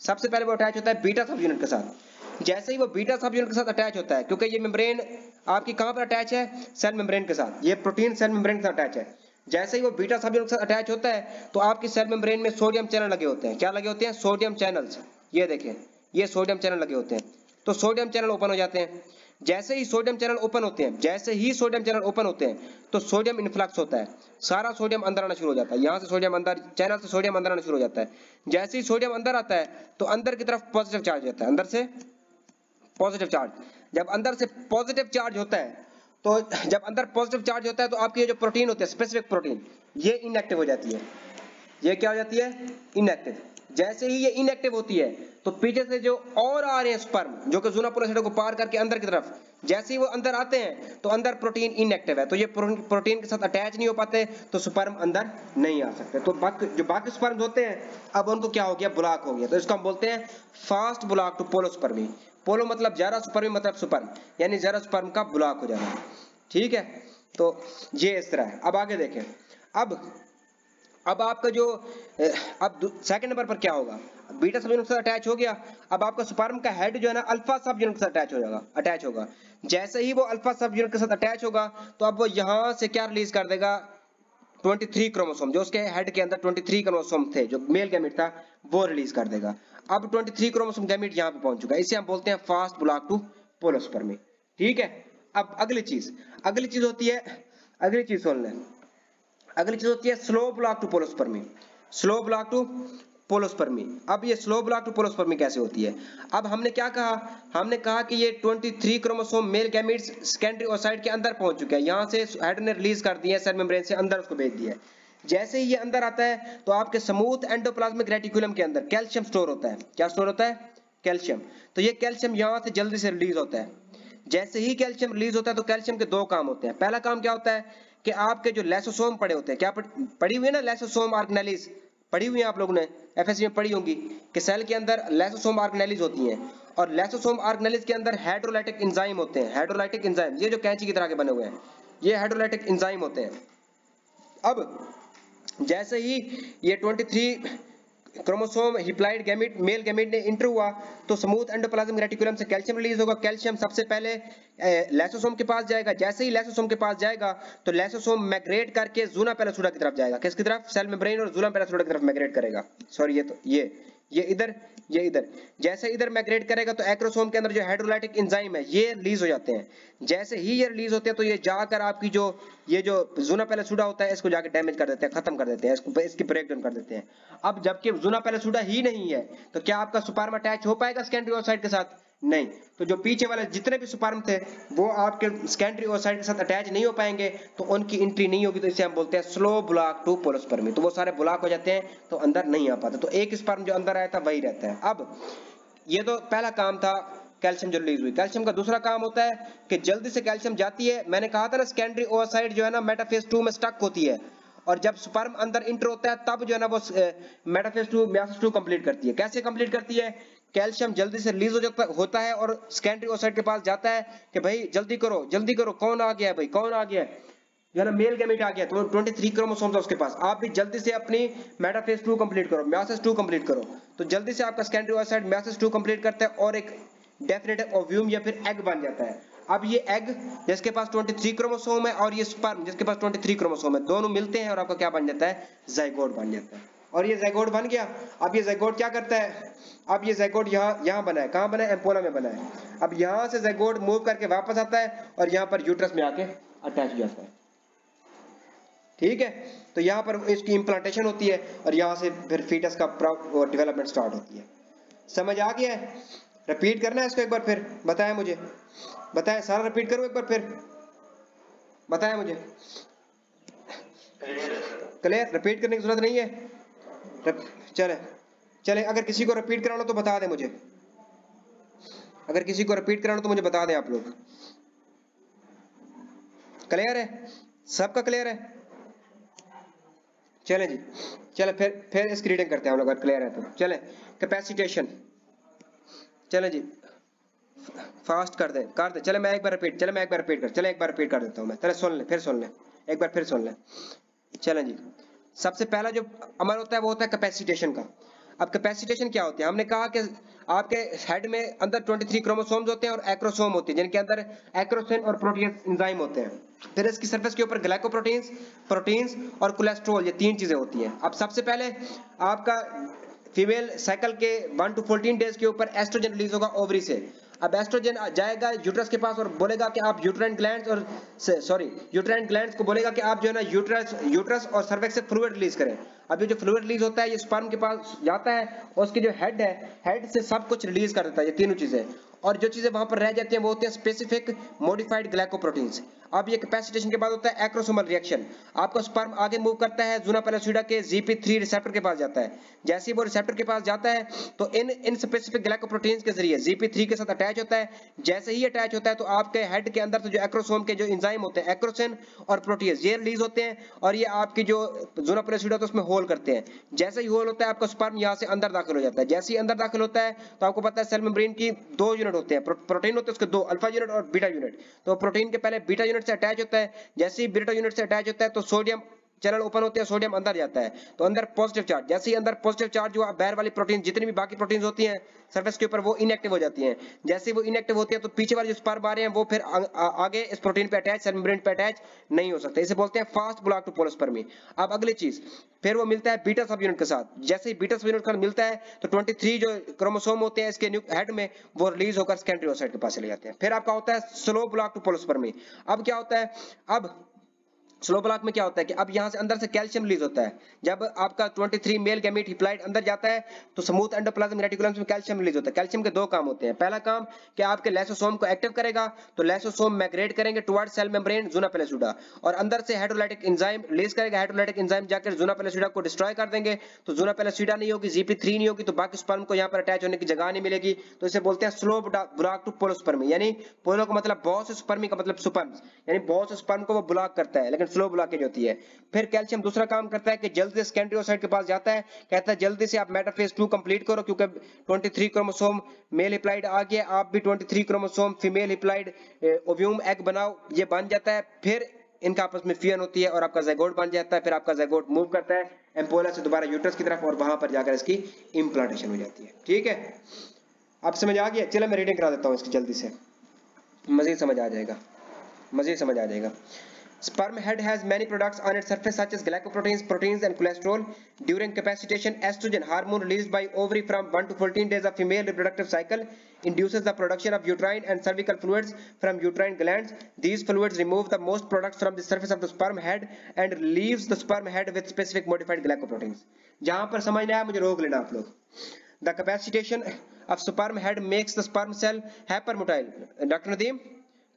S1: सबसे पहले वो अटैच होता है बीटा सब यूनिट के साथ। जैसे ही वो बीटा सब यूनिट के साथ अटैच होता है, क्योंकि ये मेम्ब्रेन आपकी कहाँ पर अटैच है? सेल मेम्ब्रेन के साथ। ये प्रोटीन सेल मेम्ब्रेन के साथ अटैच है। जैसे ही वो बीटा सब यूनिट के साथ अटैच होता है तो आपकी सेल मेम्ब्रेन में सोडियम चैनल लगे होते हैं। क्या लगे होते हैं? सोडियम चैनल्स ये देखें, ये सोडियम चैनल लगे होते हैं। तो सोडियम चैनल ओपन हो जाते हैं। जैसे ही सोडियम चैनल ओपन होते हैं, जैसे ही सोडियम चैनल ओपन होते हैं तो सोडियम इन्फ्लक्स होता है। सारा सोडियम अंदर आना शुरू हो जाता है। यहाँ से सोडियम अंदर, चैनल से सोडियम अंदर आना शुरू हो जाता है। जैसे ही सोडियम अंदर आता है तो अंदर की तरफ़ पॉजिटिव चार्ज होता है। अंदर से पॉजिटिव चार्ज जब अंदर से पॉजिटिव चार्ज होता है तो जब अंदर पॉजिटिव चार्ज होता है तो आपकी जो प्रोटीन होती है स्पेसिफिक प्रोटीन ये इनएक्टिव हो जाती है। ये क्या हो जाती है? इनएक्टिव जैसे ही ये इनएक्टिव होती है तो पीछे से जो और आ रहे स्पर्म जो कि जूना पोलोसाइटो को पार करके अंदर की तरफ़, जैसे ही वो अंदर आते हैं तो अंदर प्रोटीन इनएक्टिव है। तो ये प्रोटीन के साथ अटैच नहीं हो पाते तो स्पर्म अंदर नहीं आ सकते। तो बाकी, जो बाकी स्पर्म होते हैं, अब उनको क्या हो गया? ब्लॉक हो गया। तो इसको हम बोलते हैं fast block to polyspermy poly मतलब जरा स्पर्मी मतलब स्पर्म यानी जरा स्पर्म का ब्लॉक हो जाना। ठीक है? तो ये इस तरह है। अब आगे देखें। अब अब आपका जो अब सेकंड नंबर पर क्या होगा? बीटा सब यूनिट साथ अटैच हो गया। अब आपका स्पर्म का हेड जो है ना अल्फ़ा सब यूनिट के अटैच हो जाएगा अटैच होगा। जैसे ही वो अल्फ़ा सब यूनिट के साथ अटैच होगा तो अब वो यहाँ से क्या रिलीज़ कर देगा? 23 क्रोमोसोम जो उसके हेड के अंदर 23 क्रोमोसोम थे, जो मेल गैमेट था, वो रिलीज़ कर देगा। अब 23 क्रोमोसोम गैमेट यहाँ पे पहुँच चुका है। इसे हम बोलते हैं फास्ट ब्लॉक टू पोलोस्पर्मी ठीक है? अब अगली चीज़ अगली चीज़ होती है, अगली चीज़ सुन लें। अगली चीज़ होती है slow block to polyspermy slow block to polyspermy अब ये स्लो ब्लॉक टू पोलोस्पर्मी कैसे होती है? अब हमने क्या कहा? हमने कहा कि ये 23 chromosome male gametes secondary oocyte के अंदर पहुँच चुके हैं। यहाँ से हेड ने रिलीज़ कर दिया सेल मेम्ब्रेन से अंदर उसको भेज दिया जैसे ही ये अंदर आता है तो आपके स्मूथ एंडोप्लाज्मिक रेटिकुलम के अंदर कैल्शियम स्टोर होता है। क्या स्टोर होता है? कैल्शियम तो ये कैल्शियम यहाँ से जल्दी से रिलीज़ होता है। जैसे ही कैल्शियम रिलीज़ होता है तो कैल्शियम के दो काम होते हैं। पहला काम क्या होता है? कि आपके जो लेसोसोम पड़े होते हैं, क्या पड़ी हुई है ना लेसोसोम आर्गनेलिस पढ़ी हुई है आप लोगों ने? एफएससी में पढ़ी होंगी कि सेल के अंदर लेसोसोम आर्गनेलिस होती हैं और लेसोसोम आर्गनेलिस के अंदर हाइड्रोलाइटिक एंजाइम होते हैं हाइड्रोलाइटिक एंजाइम ये जो कैंची की तरह के बने हुए हैं, ये हाइड्रोलाइटिक एंजाइम होते हैं। अब जैसे ही ये 23 chromosome, haploid gamete, male gamete ने इंटर हुआ तो स्मूथ एंडोप्लाज्मिक रेटिकुलम से कैल्शियम रिलीज़ होगा। कैल्शियम सबसे पहले लेसोसोम के पास जाएगा। जैसे ही लेसोसोम के पास जाएगा तो लेसोसोम माइग्रेट करके जूना पैलासूडा की तरफ़ जाएगा। किसकी तरफ़? सेल मेम्ब्रेन और जूना पेलासुडा की तरफ़ माइग्रेट करेगा। सॉरी ये तो ये। ये इधर ये इधर। जैसे इधर माइग्रेट करेगा तो एक्रोसोम के अंदर जो हाइड्रोलाइटिक एंजाइम है, ये रिलीज़ हो जाते हैं। जैसे ही ये रिलीज़ होते हैं तो ये जाकर आपकी जो, ये जो जूना पेलासुडा होता है, इसको जाकर डैमेज कर देते हैं, खत्म कर देते हैं, इसको, इसकी ब्रेक डाउन कर देते हैं। अब जबकि जूना पेलासुडा ही नहीं है तो क्या आपका सुपार्म अटैच हो पाएगा सेकेंडरी ओसाइड के साथ? नहीं। तो जो पीछे वाले जितने भी सुपार्म थे, वो आपके सेकेंडरी ओसाइड के साथ अटैच नहीं हो पाएँगे तो उनकी एंट्री नहीं होगी तो इसे हम बोलते हैं स्लो ब्लॉक टू पोलोस्पर्मी तो वो सारे ब्लॉक हो जाते हैं तो अंदर नहीं आ पाते। तो एक स्पर्म जो अंदर आया था, वही रहता है। अब, ये तो पहला काम था कैल्शियम जो रिलीज़ हुई। कैल्शियम का दूसरा काम होता है कि जल्दी से कैल्शियम जाती है। मैंने कहा था ना सेकेंडरी ओवरसाइड जो है ना मेटाफेज टू में स्टक होती है। और जब स्पर्म अंदर इंटर होता है, तब जो है ना वो metaphase two meiosis two complete करती है। कैसे कंप्लीट करती है? कैल्शियम जल्दी से रिलीज़ हो होता है और सेकेंडरी ओवरसाइड के पास जाता है कि भाई जल्दी करो जल्दी करो, कौन आ गया है भाई, कौन आ गया है? जो ना मेल गैमेट आ गया तो 23 क्रोमोसोम्स है उसके पास। आप भी जल्दी से अपनी मेटाफेज टू कंप्लीट करो म्यासिस टू कंप्लीट करो। तो जल्दी से आपका secondary oocyte meiosis two complete करता है और एक डेफिनेट ओव्यूम या फिर एग बन जाता है। अब ये एग जिसके पास 23 क्रोमोसोम है और ये स्पर्म जिसके पास 23 क्रोमोसोम है, दोनों मिलते हैं और आपका क्या बन जाता है? जाइगोट बन जाता है। और ये जाइगोट बन गया। अब ये जाइगोट क्या करता है? अब ये जाइगोट यहाँ यहाँ बना है। कहाँ बना है? एम्पोला में बना है। अब यहाँ से जाइगोट मूव करके वापस आता है और यहाँ पर यूट्रस में आके अटैच हो जाता है। ठीक है? तो यहाँ पर इसकी इम्प्लांटेशन होती है और यहाँ से फिर फीटस का डेवलपमेंट स्टार्ट होती है। समझ आ गया है? रिपीट करना है इसको एक बार फिर। बताएँ मुझे। बताएँ। सारा रिपीट करो एक बार फिर। बताएँ मुझे। क्लियर रिपीट करने की ज़रूरत नहीं है? चले चले, अगर किसी को रिपीट कराना तो बता दें मुझे। अगर किसी को रिपीट कराना तो मुझे बता दें आप लोग। क्लियर है? सबका क्लियर है? चले जी, चले, फिर फिर इसकी रीडिंग करते हैं हम लोग, अगर क्लियर है तो। चले कैपेसिटेशन चले जी फास्ट कर दे कर दे। चले, मैं एक बार रिपीट चले, मैं एक बार रिपीट कर, चले, एक बार रिपीट कर देता हूँ मैं। चले, सुन ले, फिर सुन ले, एक बार फिर सुन ले। चले जी। सबसे पहला जो अमल होता है, वो होता है कैपेसिटेशन का। अब कैपेसिटेशन क्या होती है? हमने कहा कि आपके हेड में अंदर 23 क्रोमोसोम्स होते हैं और एक्रोसोम होते हैं, जिनके अंदर एक्रोसिन और प्रोटीन एंजाइम होते हैं। फिर इसकी सरफेस के ऊपर ग्लाइकोप्रोटीन्स प्रोटीन्स और कोलेस्ट्रॉल ये तीन चीज़ें होती हैं। अब सबसे पहले आपका फीमेल साइकिल के वन टू 14 डेज़ के ऊपर एस्ट्रोजन रिलीज़ होगा ओवरी से। अब एस्ट्रोजन जाएगा यूट्रस के पास और बोलेगा कि आप यूट्राइन ग्लैंड और सॉरी यूट्राइन ग्लैंड को बोलेगा कि आप जो है ना यूट्रस यूट्रस और सर्वेक्स से फ्लूड रिलीज़ करें। अब ये जो फ्लूड रिलीज़ होता है, ये स्पर्म के पास जाता है, और उसकी जो हेड है हेड से सब कुछ रिलीज़ कर देता है, ये तीनों चीज़ें। और जो चीज़ें वहाँ पर रह जाती हैं वो होते हैं स्पेसिफिक मॉडिफाइड ग्लाइकोप्रोटीन्स अब ये कैपेसिटेशन के बाद होता है एक्रोसोमल रिएक्शन आपका स्पर्म आगे मूव करता है जूना पेलासिडा के जीपी3 रिसेप्टर के पास जाता है। जैसे ही वो रिसेप्टर के पास जाता है तो इन इन स्पेसिफिक ग्लाइकोप्रोटीन्स के ज़रिए जीपी3 के साथ अटैच होता है। जैसे ही अटैच होता है तो आपके हेड के अंदर से जो एक्रोसोम के जो एंजाइम होते हैं एक्रोसिन और प्रोटीज ये रिलीज़ होते हैं और ये आपकी जो जूना पेलासिडा तो उसमें होल करते हैं। जैसे ही होल होता है, आपका स्पर्म यहाँ से अंदर दाखिल हो जाता है। जैसे ही अंदर दाखिल होता है तो आपको पता है सेल की दो यूनिट होते हैं प्रोटीन होते हैं उसके दो, अल्फ़ा यूनिट और बीटा यूनिट। तो प्रोटीन के पहले बीटा यूनिट से अटैच होता है, जैसे ही बीटा यूनिट से अटैच होता है तो सोडियम चैनल ओपन होते हैं, सोडियम अंदर जाता है। तो अंदर पॉजिटिव चार्ज जैसे ही अंदर पॉजिटिव चार्ज हुआ, बैर वाली प्रोटीन जितनी भी बाकी प्रोटीन होती हैं सरफेस के ऊपर वो इनएक्टिव हो जाती हैं। जैसे वो इनएक्टिव होती है तो पीछे वाले जो स्पर्म आ रहे हैं, वो फिर आगे इस प्रोटीन पे अटैच सेल पे अटैच नहीं हो सकते। इसे बोलते हैं फास्ट ब्लॉक टू पोलोस्पर्मी अब अगली चीज़, फिर वो मिलता है बीटा सब यूनिट के साथ। जैसे ही बीटा सब यूनिट का मिलता है तो 23 जो क्रोमोसोम होते हैं, इसके हेड में, वो रिलीज़ होकर सेकेंडरी ओसाइट के पास चले जाते हैं। फिर आपका होता है स्लो ब्लॉक टू पोलोस्पर्मी अब क्या होता है? अब स्लो ब्लॉक में क्या होता है कि अब यहाँ से अंदर से कैल्शियम रिलीज़ होता है। जब आपका 23 मेल गैमीट हिप्लाइड अंदर जाता है तो स्मूथ एंडोप्लाज्म रेटिकुलम में कैल्शियम रिलीज़ होता है। कैल्शियम के दो काम होते हैं। पहला काम, कि आपके लेसोसोम को एक्टिव करेगा तो लेसोसोम माइग्रेट करेंगे toward cell membrane zona pellucida और अंदर से हाइड्रोलाइटिक एंजाइम रिलीज़ करेगा हाइड्रोलाइटिक एंजाइम जाकर जूना पेलेसुडा को डिस्ट्रॉय कर देंगे। तो जूना पेलेसुडा नहीं होगी जीपी नहीं होगी तो बाकी स्पर्म को यहाँ पर अटैच होने की जगह नहीं मिलेगी। तो इसे बोलते हैं स्लो ब्लॉक टू पोलोस्पर्मी यानी पोलो का मतलब बहुत से स्पर्मी का मतलब सुपर्म यानी बहुत से स्पर्म को वो ब्लॉक करता है। लेकिन स्लो ब्लॉकेज होती है। फिर कैल्शियम दूसरा काम करता है कि जल्दी से सेकेंडरी के पास जाता है। कहता है, जल्दी से आप मेटाफेज टू कंप्लीट करो क्योंकि 23 क्रोमोसोम मेल हिप्लाइड आ गया। आप भी 23 chromosome female haploid ovum egg बनाओ, ये बन जाता है। फिर इनका आपस में फियन होती है और आपका जैगोट बन जाता है। फिर आपका जैगोट मूव करता है। एम्पोला से दोबारा यूट्रस की तरफ़ और वहाँ पर जाकर इसकी इम्प्लांटेशन हो जाती है। ठीक है? आप समझ आ गया? चलो मैं रीडिंग करा देता हूँ इसकी जल्दी से। मजीद समझ आ जाएगा। मजीद समझ आ जाएगा। Sperm head has many products on its surface such as glycoproteins, proteins and cholesterol. During capacitation, estrogen hormone released by ovary from 1 to 14 days of female reproductive cycle induces the production of uterine and cervical fluids from uterine glands. These fluids remove the most products from the surface of the sperm head and leaves the sperm head with specific modified glycoproteins. जहां पर समझना है मुझे रोक लेना आप लोग The capacitation of sperm head makes the sperm cell hypermotile. Dr. Nadeem?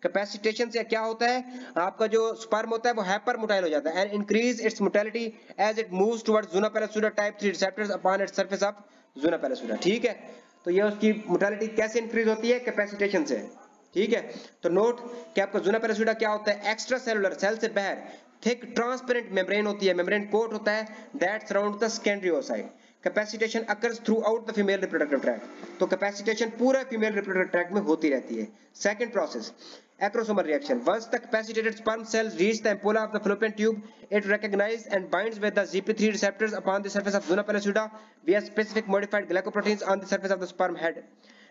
S1: Capacitation से क्या होता है? आपका जो स्पर्म होता है, वो हाइपर मोटाइल हो जाता है and increase its motility as it moves towards zona pellucida type 3 receptors upon its surface of zona pellucida ठीक है? तो ये उसकी मोटालिटी कैसे इंक्रीज होती है? कैपेसिटेशन से। ठीक है? तो नोट कि आपका ज़ूना पेलासुडा क्या होता है? एक्स्ट्रा सेलुलर सेल से बाहर थिक ट्रांसपेरेंट मेम्ब्रेन होती है। मेम्ब्रेन कोट होता है that surround the secondary oocyte capacitation occurs throughout the female reproductive tract तो कैपेसिटेशन पूरे फीमेल रिप्रोडक्टिव ट्रैक में होती रहती है। Second process acrosomal reaction once the capacitated sperm cell reach the ampulla of the fallopian tube it recognize and binds with the GP three receptors upon the surface of zona pellucida we have specific modified glycoproteins on the surface of the sperm head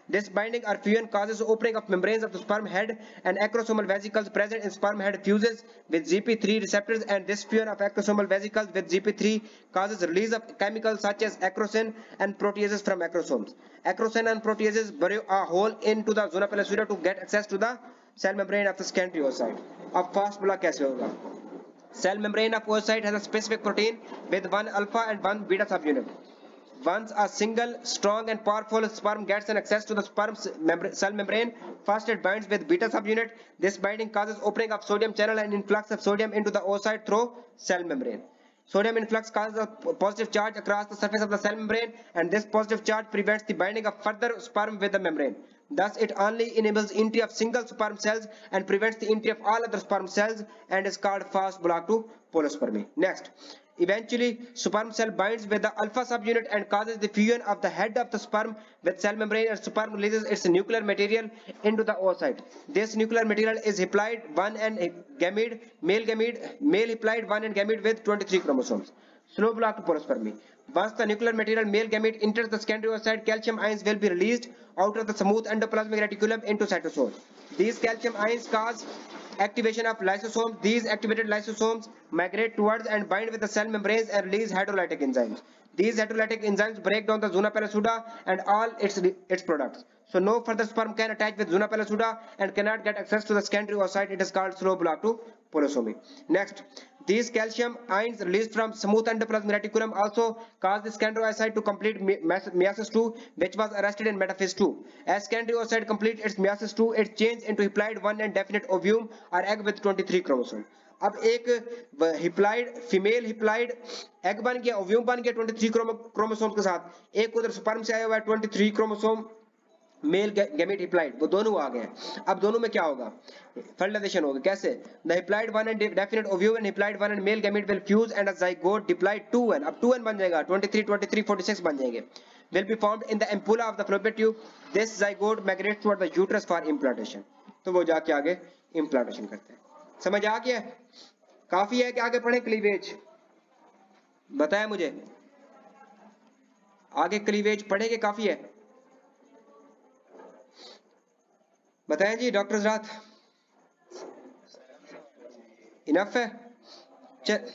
S1: This binding or fusion causes opening of membranes of the sperm head and acrosomal vesicles present in sperm head fuses with GP3 receptors and this fusion of acrosomal vesicles with GP3 causes release of chemicals such as acrosin and proteases from acrosomes. Acrosin and proteases burrow a hole into the zona pellucida to get access to the cell membrane of the secondary oocyte अब fast block कैसे होगा cell membrane of oocyte has a specific protein with one alpha and one beta subunit once a single strong and powerful sperm gets an access to the sperm cell membrane first it binds with beta subunit this binding causes opening of sodium channel and influx of sodium into the oocyte through cell membrane Sodium influx causes a positive charge across the surface of the cell membrane and this positive charge prevents the binding of further sperm with the membrane. Thus, it only enables entry of single sperm cells and prevents the entry of all other sperm cells and is called fast block to polyspermy. Next, eventually sperm cell binds with the alpha subunit and causes the fusion of the head of the sperm with cell membrane and sperm releases its nuclear material into the oocyte. This nuclear material is haplide 1 and gamete, male gamete, male haplide 1 and gamete with 23 chromosomes. Slow block to polyspermy. Once the nuclear material male gamete enters the secondary oocyte, calcium ions will be released out of the smooth endoplasmic reticulum into cytosol. These calcium ions cause activation of lysosomes. These activated lysosomes migrate towards and bind with the cell membranes and release hydrolytic enzymes. These hydrolytic enzymes break down the zona pellucida and all its, its products. So no further sperm can attach with zona pellucida and cannot get access to the secondary oocyte. It is called slow block to polysomy. Next, these calcium ions released from smooth endoplasmic reticulum also cause the secondary oocyte to complete meiosis 2 which was arrested in metaphase 2. As secondary oocyte completes its meiosis 2, it changes into haplide 1 and definite ovum or egg with 23 chromosome. अब एक हिप्लाइड female हिप्लाइड egg बन गया ovum बन गया 23 chromosome के साथ एक उधर स्पर्म से आया हुआ है 23 क्रोमोसोम मेल गैमेट हिप्लाइड वो दोनों आ गए अब दोनों में क्या होगा? फर्टिलाइजेशन होगा। कैसे? The haploid one and definite ovum and haploid one and male gamete will fuse and a zygote diploid 2n अब 2n बन जाएगा। 23 23 46 बन जाएँगे। Will be formed in the ampulla of the fallopian tube. This zygote migrates toward the uterus for implantation. तो वो जाके आगे implantation करते हैं। समझ आ गया? काफ़ी है कि आगे पढ़े क्लीवेज बताया मुझे? आगे क्लीवेज पढ़ेंगे? काफ़ी है। बताएँ जी, डॉक्टर रात इनफ है?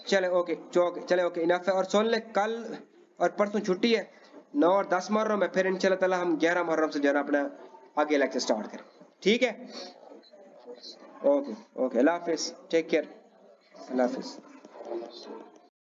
S1: चले ओके चौक, चले ओके इनफ है। और सुन ले, कल और परसों छुट्टी है। नौ और दस मुहर्रम है फिर इंशाल्लाह ताला हम ग्यारह मुहर्रम से जो है अपना आगे लेक्चर स्टार्ट करें। ठीक है? ओके ओके अल्लाह हाफिज टेक केयर अल्लाह हाफिज।